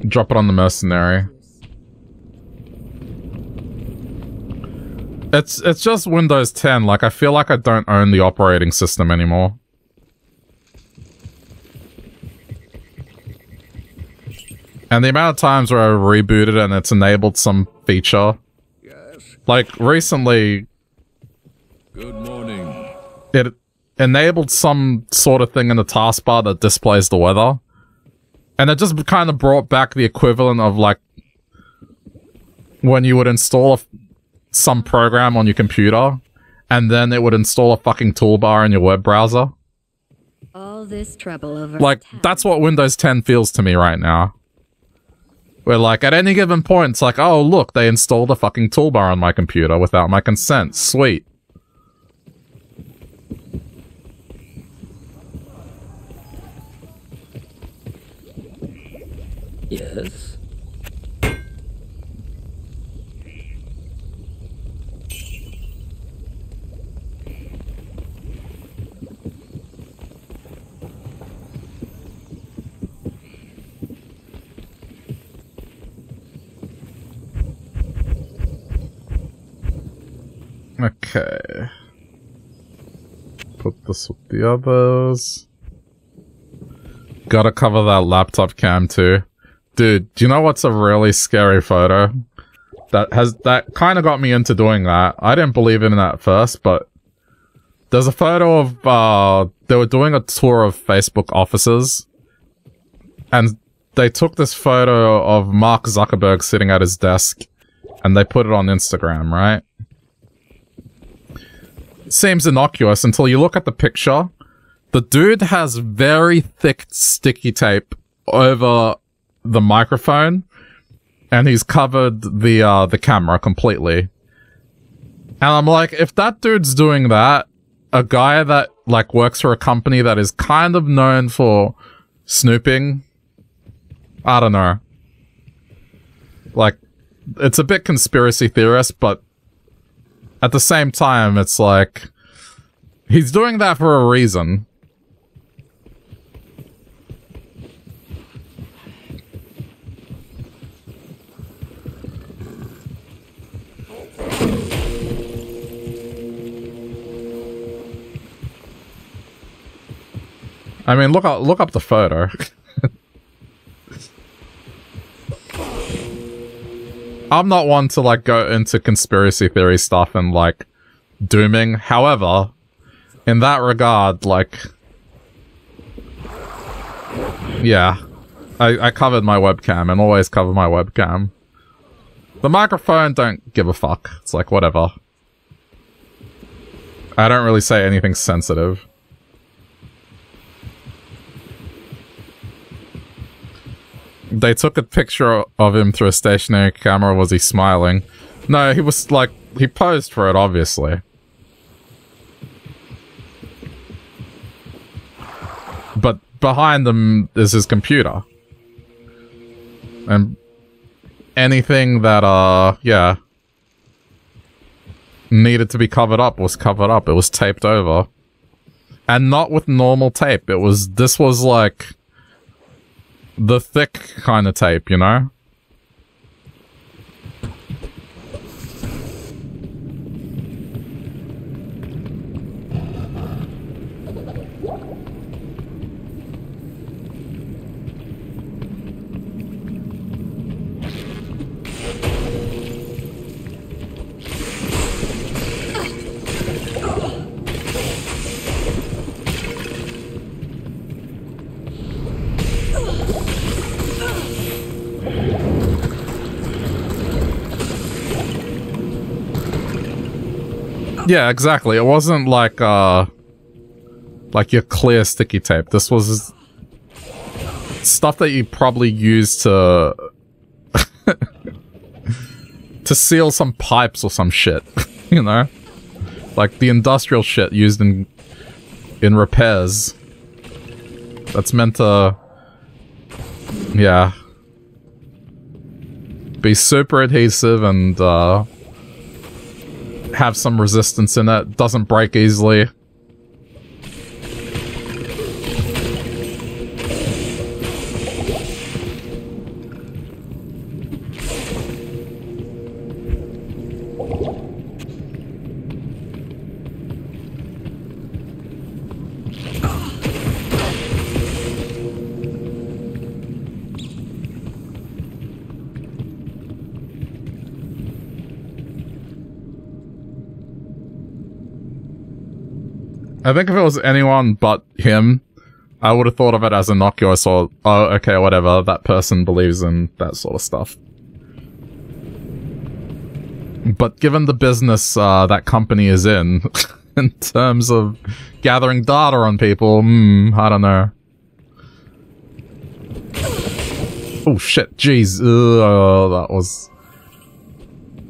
Drop it on the mercenary. It's it's just Windows 10. Like I feel like I don't own the operating system anymore. And the amount of times where I rebooted and it's enabled some feature. Yes. Like recently Good morning. it enabled some sort of thing in the taskbar that displays the weather. And it just kind of brought back the equivalent of like when you would install a, some program on your computer and then it would install a fucking toolbar in your web browser. All this trouble over. Like, that's what Windows 10 feels to me right now. Where, like, at any given point, it's like, oh, look, they installed a fucking toolbar on my computer without my consent. Sweet. Yes. Okay. Put this with the others. Gotta cover that laptop cam too. Dude, do you know what's a really scary photo? That has, that kinda got me into doing that. I didn't believe in that at first, but there's a photo of, uh, they were doing a tour of Facebook offices. And they took this photo of Mark Zuckerberg sitting at his desk. And they put it on Instagram, right? Seems innocuous until you look at the picture. The dude has very thick sticky tape over the microphone and he's covered the uh the camera completely. And I'm like, if that dude's doing that, a guy that like works for a company that is kind of known for snooping, I don't know. Like, it's a bit conspiracy theorist, but at the same time, it's like he's doing that for a reason. I mean, look up look up the photo. <laughs> I'm not one to like go into conspiracy theory stuff and like dooming. However, in that regard, like, yeah, I, I covered my webcam and always cover my webcam. The microphone, don't give a fuck. It's like, whatever. I don't really say anything sensitive. They took a picture of him through a stationary camera. Was he smiling? No, he was like, he posed for it, obviously. But behind them is his computer. And anything that, uh, yeah, needed to be covered up was covered up. It was taped over. And not with normal tape. It was, this was like the thick kind of tape, you know? Yeah, exactly. It wasn't like, uh, like your clear sticky tape. This was stuff that you probably used to, <laughs> to seal some pipes or some shit, <laughs> you know? Like the industrial shit used in, in repairs. That's meant to, yeah, be super adhesive and, uh, have some resistance in it. Doesn't break easily. I think if it was anyone but him, I would have thought of it as innocuous or, oh, okay, whatever, that person believes in that sort of stuff. But given the business uh, that company is in, <laughs> in terms of gathering data on people, hmm, I don't know. Oh shit, jeez, that was...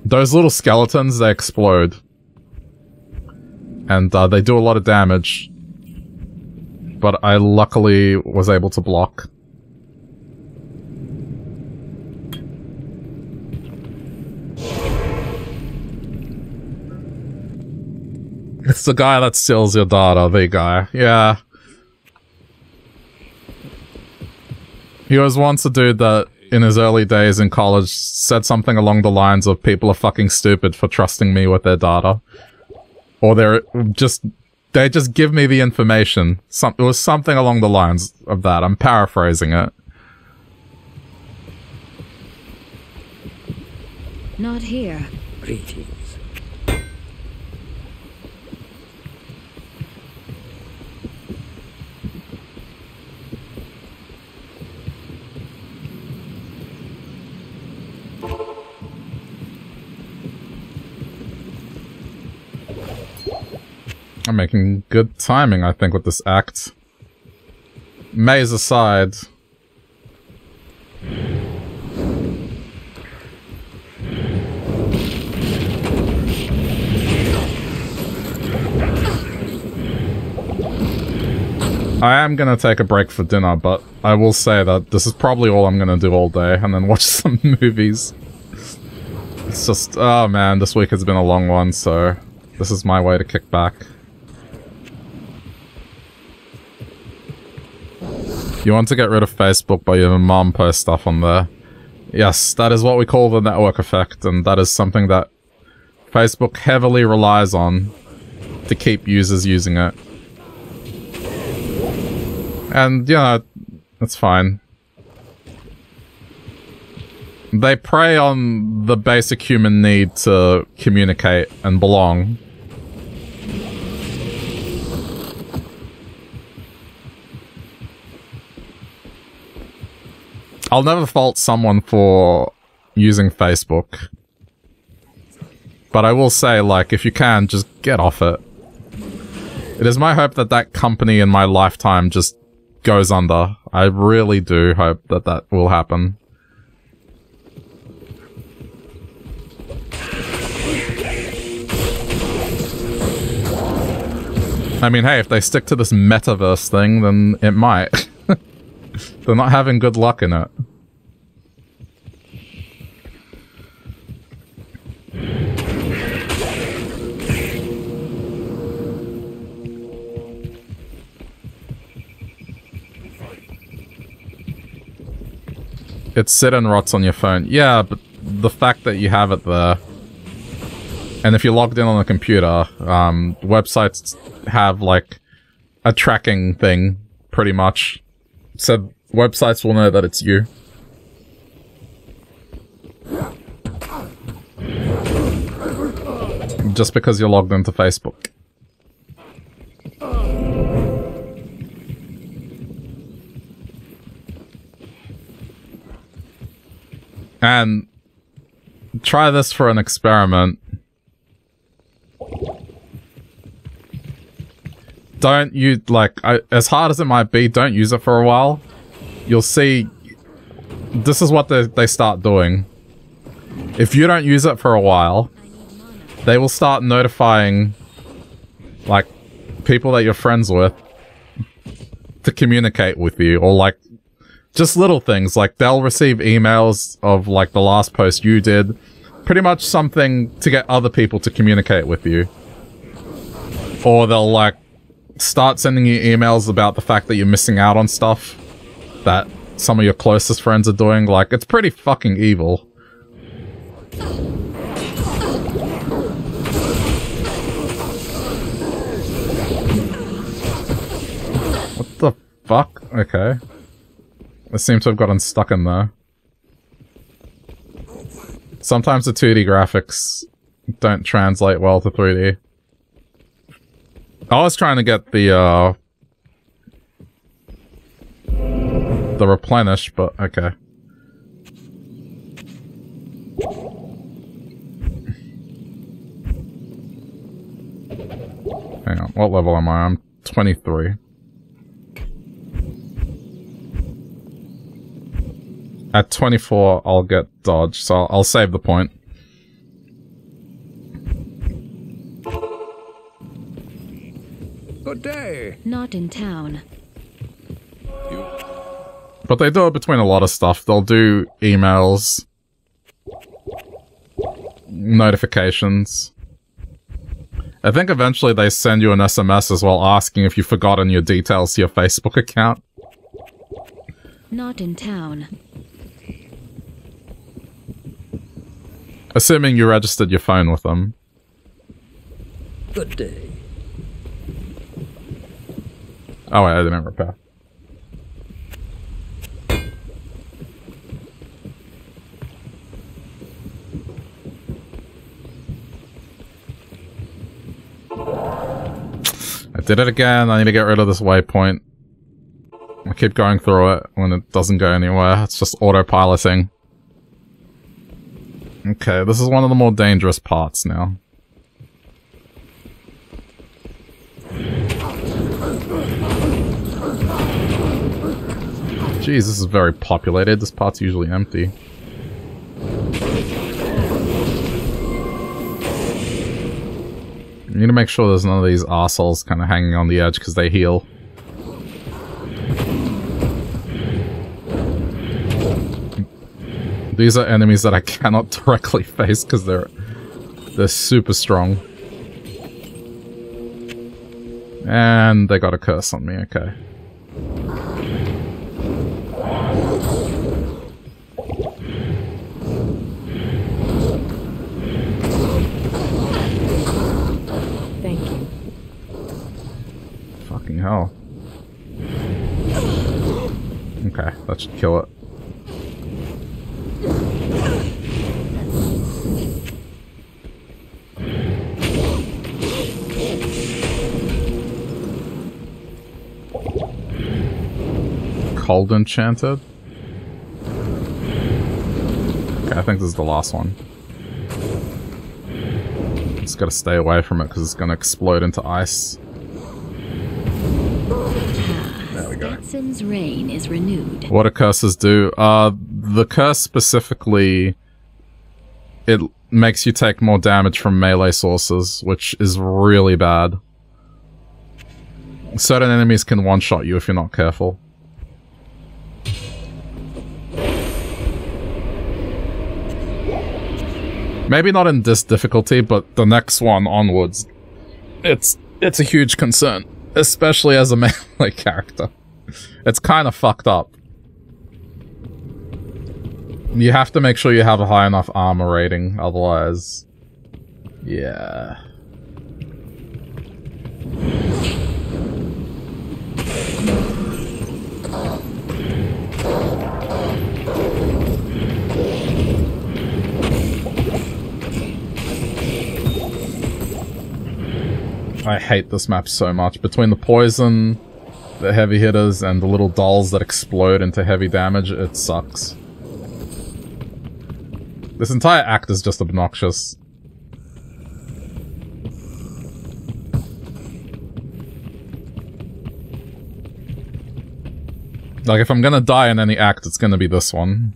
Those little skeletons, they explode and uh, they do a lot of damage. But I luckily was able to block. It's the guy that steals your data, the guy. Yeah. He was once a dude that, in his early days in college, said something along the lines of people are fucking stupid for trusting me with their data. Or they're just, they just give me the information. Some, it was something along the lines of that. I'm paraphrasing it. Not here. Greetings. I'm making good timing, I think, with this act. Maze aside. I am gonna take a break for dinner, but I will say that this is probably all I'm gonna do all day, and then <laughs> watch some movies. It's just, oh man, this week has been a long one, so this is my way to kick back. You want to get rid of Facebook, but your mom posts stuff on there. Yes, that is what we call the network effect, and that is something that Facebook heavily relies on to keep users using it. And, you know, it's fine. They prey on the basic human need to communicate and belong. I'll never fault someone for using Facebook. But I will say, like, if you can, just get off it. It is my hope that that company in my lifetime just goes under. I really do hope that that will happen. I mean, hey, if they stick to this metaverse thing, then it might. <laughs> They're not having good luck in it. It's sit and rots on your phone. Yeah, but the fact that you have it there, and if you're logged in on a computer, um, websites have like a tracking thing, pretty much. So websites will know that it's you. Just because you're logged into Facebook. And try this for an experiment. Don't you, like, I, as hard as it might be, don't use it for a while. You'll see, this is what they, they start doing. If you don't use it for a while, they will start notifying, like, people that you're friends with to communicate with you, or like, just little things like they'll receive emails of like the last post you did pretty much something to get other people to communicate with you or they'll like start sending you emails about the fact that you're missing out on stuff that some of your closest friends are doing like it's pretty fucking evil what the fuck okay I seem to have gotten stuck in there. Sometimes the 2D graphics don't translate well to 3D. I was trying to get the, uh... The replenish, but okay. Hang on, what level am I? I'm 23. At 24, I'll get dodge, so I'll save the point. Good day. Not in town. You But they do it between a lot of stuff. They'll do emails, notifications. I think eventually they send you an SMS as well asking if you've forgotten your details to your Facebook account. Not in town. Assuming you registered your phone with them. Good day. Oh I didn't repair. I did it again. I need to get rid of this waypoint. I keep going through it when it doesn't go anywhere. It's just autopiloting. Okay, this is one of the more dangerous parts now. Jeez, this is very populated. This part's usually empty. You need to make sure there's none of these assholes kind of hanging on the edge because they heal. These are enemies that I <laughs> cannot directly face because they're they're super strong. And they got a curse on me, okay. Thank you. Fucking hell. That should kill it. Cold Enchanted? Okay, I think this is the last one. Just gotta stay away from it because it's gonna explode into ice. Stansen's reign is renewed. What do curses do? Uh, the curse specifically, it makes you take more damage from melee sources, which is really bad. Certain enemies can one-shot you if you're not careful. Maybe not in this difficulty, but the next one onwards, it's it's a huge concern, especially as a <laughs> melee character. It's kind of fucked up. You have to make sure you have a high enough armor rating, otherwise... Yeah... I hate this map so much. Between the poison, the heavy hitters, and the little dolls that explode into heavy damage, it sucks. This entire act is just obnoxious. Like, if I'm gonna die in any act, it's gonna be this one.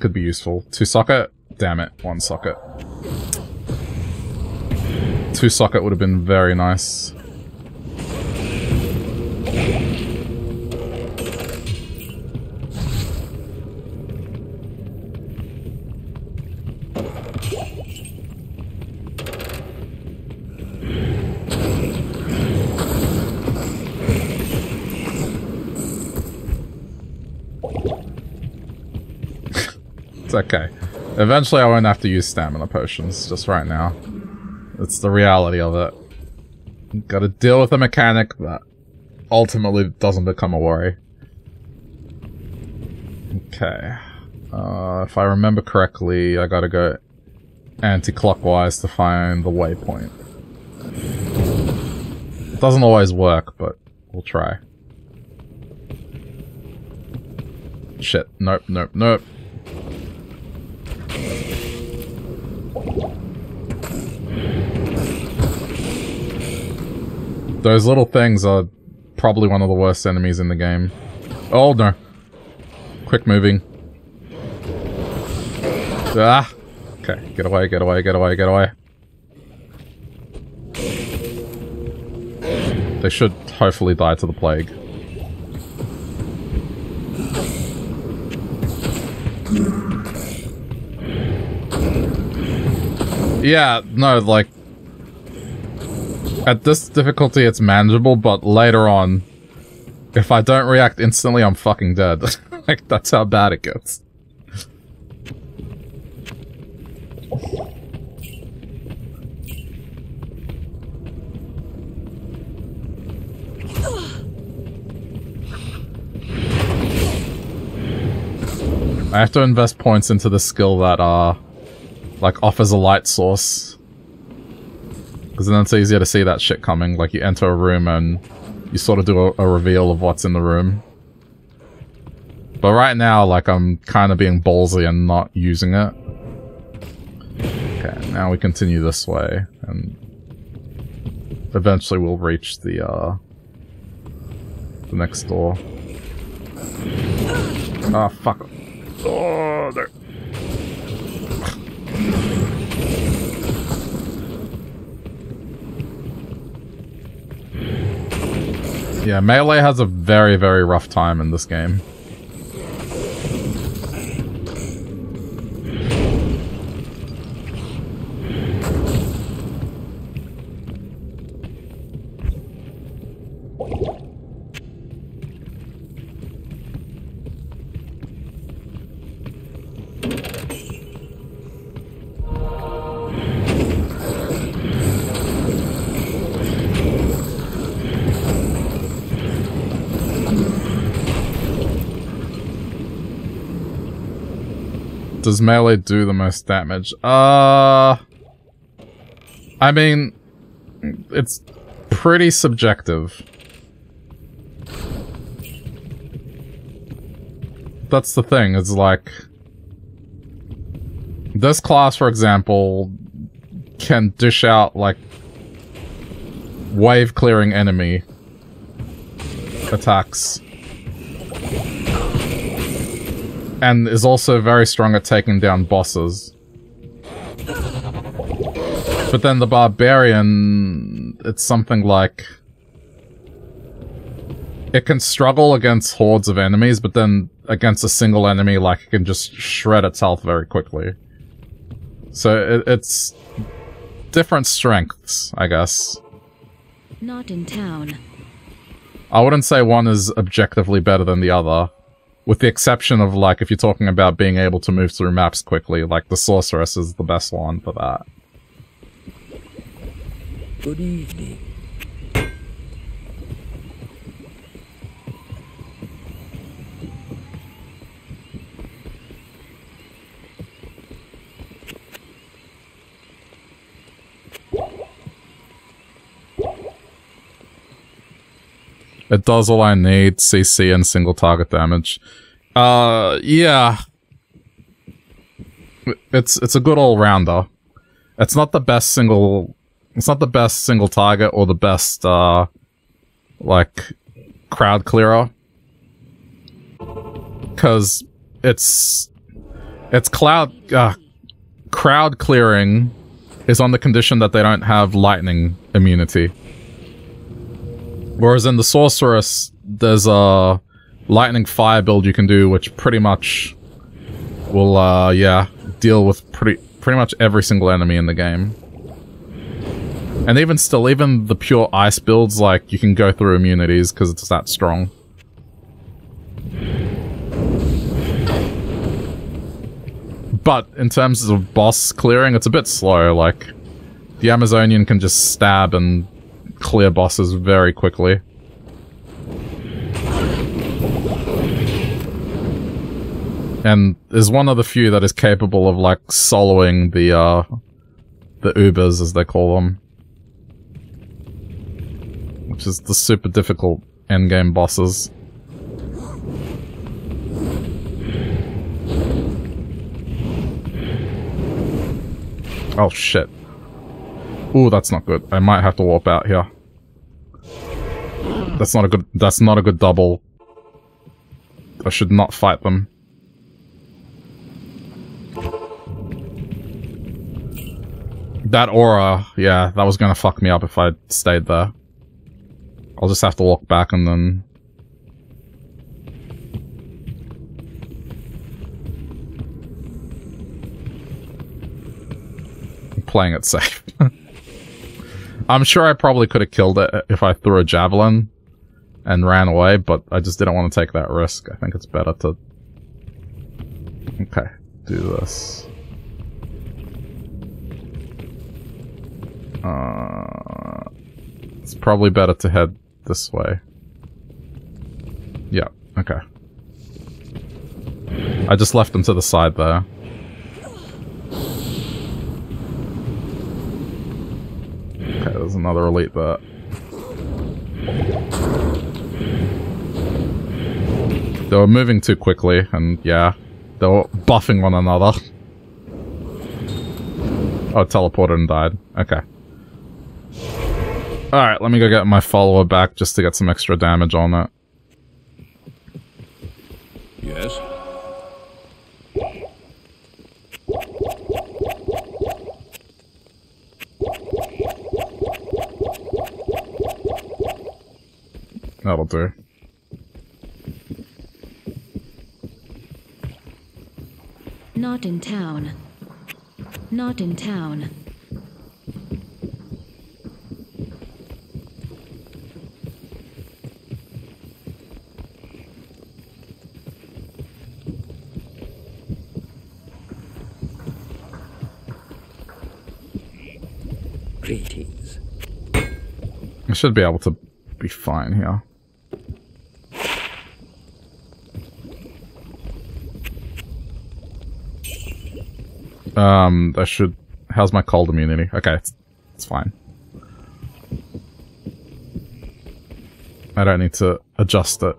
Could be useful. Two socket? Damn it, one socket. Two socket would have been very nice. It's okay. Eventually I won't have to use stamina potions, just right now. It's the reality of it. Gotta deal with a mechanic that ultimately doesn't become a worry. Okay. Uh, if I remember correctly, I gotta go anti-clockwise to find the waypoint. It doesn't always work, but we'll try. Shit. Nope, nope, nope. Those little things are probably one of the worst enemies in the game. Oh no. Quick moving. Ah! Okay, get away, get away, get away, get away. They should hopefully die to the plague. Yeah, no, like... At this difficulty, it's manageable, but later on, if I don't react instantly, I'm fucking dead. <laughs> like, that's how bad it gets. I have to invest points into the skill that, uh, like, offers a light source. Because then it's easier to see that shit coming. Like, you enter a room and you sort of do a, a reveal of what's in the room. But right now, like, I'm kind of being ballsy and not using it. Okay, now we continue this way, and eventually we'll reach the, uh, the next door. Ah, oh, fuck. Oh, there. Yeah, Melee has a very, very rough time in this game. Does melee do the most damage? Uh... I mean, it's pretty subjective. That's the thing, it's like... This class, for example, can dish out, like, wave-clearing enemy attacks and is also very strong at taking down bosses. But then the Barbarian, it's something like... It can struggle against hordes of enemies, but then against a single enemy, like, it can just shred its health very quickly. So it, it's different strengths, I guess. Not in town. I wouldn't say one is objectively better than the other. With the exception of, like, if you're talking about being able to move through maps quickly, like, the Sorceress is the best one for that. Good evening. It does all I need, CC and single target damage. Uh, yeah. It's it's a good all-rounder. It's not the best single... It's not the best single target or the best, uh, like, crowd clearer. Because it's... It's cloud... Uh, crowd clearing is on the condition that they don't have lightning immunity. Whereas in the Sorceress, there's a lightning fire build you can do, which pretty much will, uh, yeah, deal with pretty pretty much every single enemy in the game. And even still, even the pure ice builds, like, you can go through immunities because it's that strong. But in terms of boss clearing, it's a bit slow, like, the Amazonian can just stab and clear bosses very quickly. And is one of the few that is capable of, like, soloing the, uh, the Ubers, as they call them. Which is the super difficult endgame bosses. Oh shit. Ooh, that's not good. I might have to warp out here. That's not a good- that's not a good double. I should not fight them. That aura, yeah, that was gonna fuck me up if I stayed there. I'll just have to walk back and then... I'm playing it safe. <laughs> I'm sure I probably could have killed it if I threw a javelin and ran away, but I just didn't want to take that risk. I think it's better to... Okay, do this. Uh, it's probably better to head this way. Yeah, okay. I just left them to the side there. Okay, there's another elite there. They were moving too quickly, and yeah, they were buffing one another. Oh, teleported and died. Okay. Alright, let me go get my follower back just to get some extra damage on it. Yes? That'll do. Not in town. Not in town. Greetings. I should be able to be fine here. Um, I should... How's my cold immunity? Okay, it's, it's fine. I don't need to adjust it.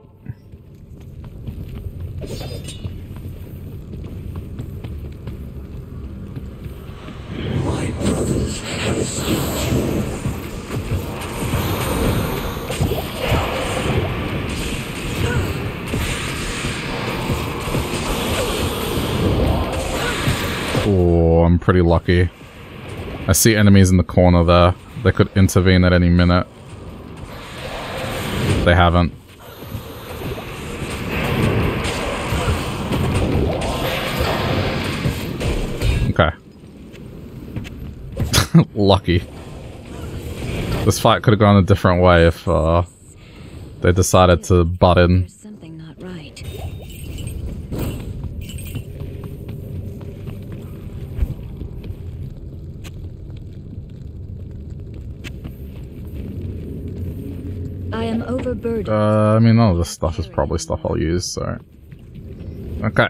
I'm pretty lucky. I see enemies in the corner there. They could intervene at any minute. They haven't. Okay. <laughs> lucky. This fight could have gone a different way if uh, they decided to butt in. There's something not right. I am overburdened. Uh, I mean, all this stuff is probably stuff I'll use, so... Okay.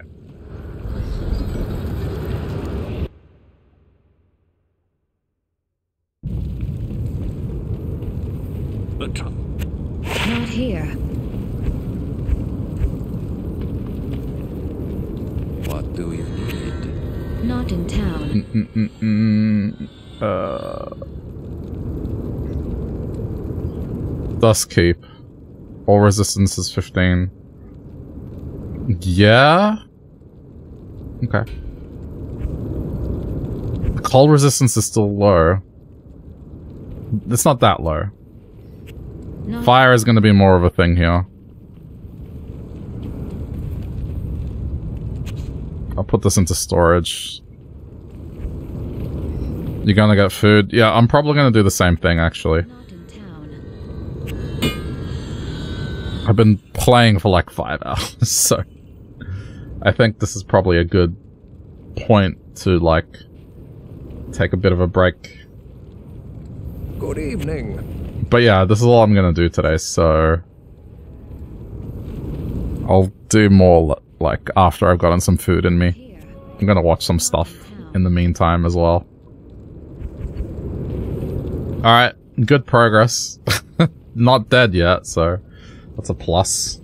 Bertram. Not here. What do you need? Not in town. Mm-mm-mm. Uh... Dust Keep. All resistance is 15. Yeah? Okay. Cold resistance is still low. It's not that low. Not Fire is going to be more of a thing here. I'll put this into storage. You're gonna get food? Yeah, I'm probably gonna do the same thing, actually. not I've been playing for like five <laughs> hours, so... I think this is probably a good point to, like, take a bit of a break. Good evening. But yeah, this is all I'm gonna do today, so... I'll do more, like, after I've gotten some food in me. I'm gonna watch some stuff in the meantime as well. Alright, good progress. <laughs> not dead yet, so that's a plus.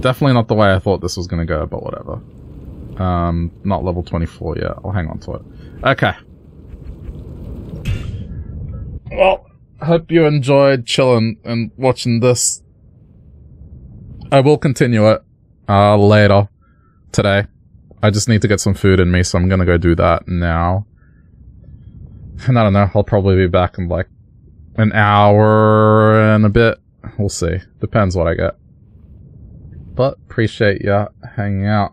Definitely not the way I thought this was gonna go, but whatever. Um, not level 24 yet. I'll hang on to it. Okay. Well, hope you enjoyed chilling and watching this. I will continue it, uh, later today. I just need to get some food in me, so I'm gonna go do that now. And I don't know, I'll probably be back in like an hour and a bit. We'll see. Depends what I get. But appreciate ya hanging out.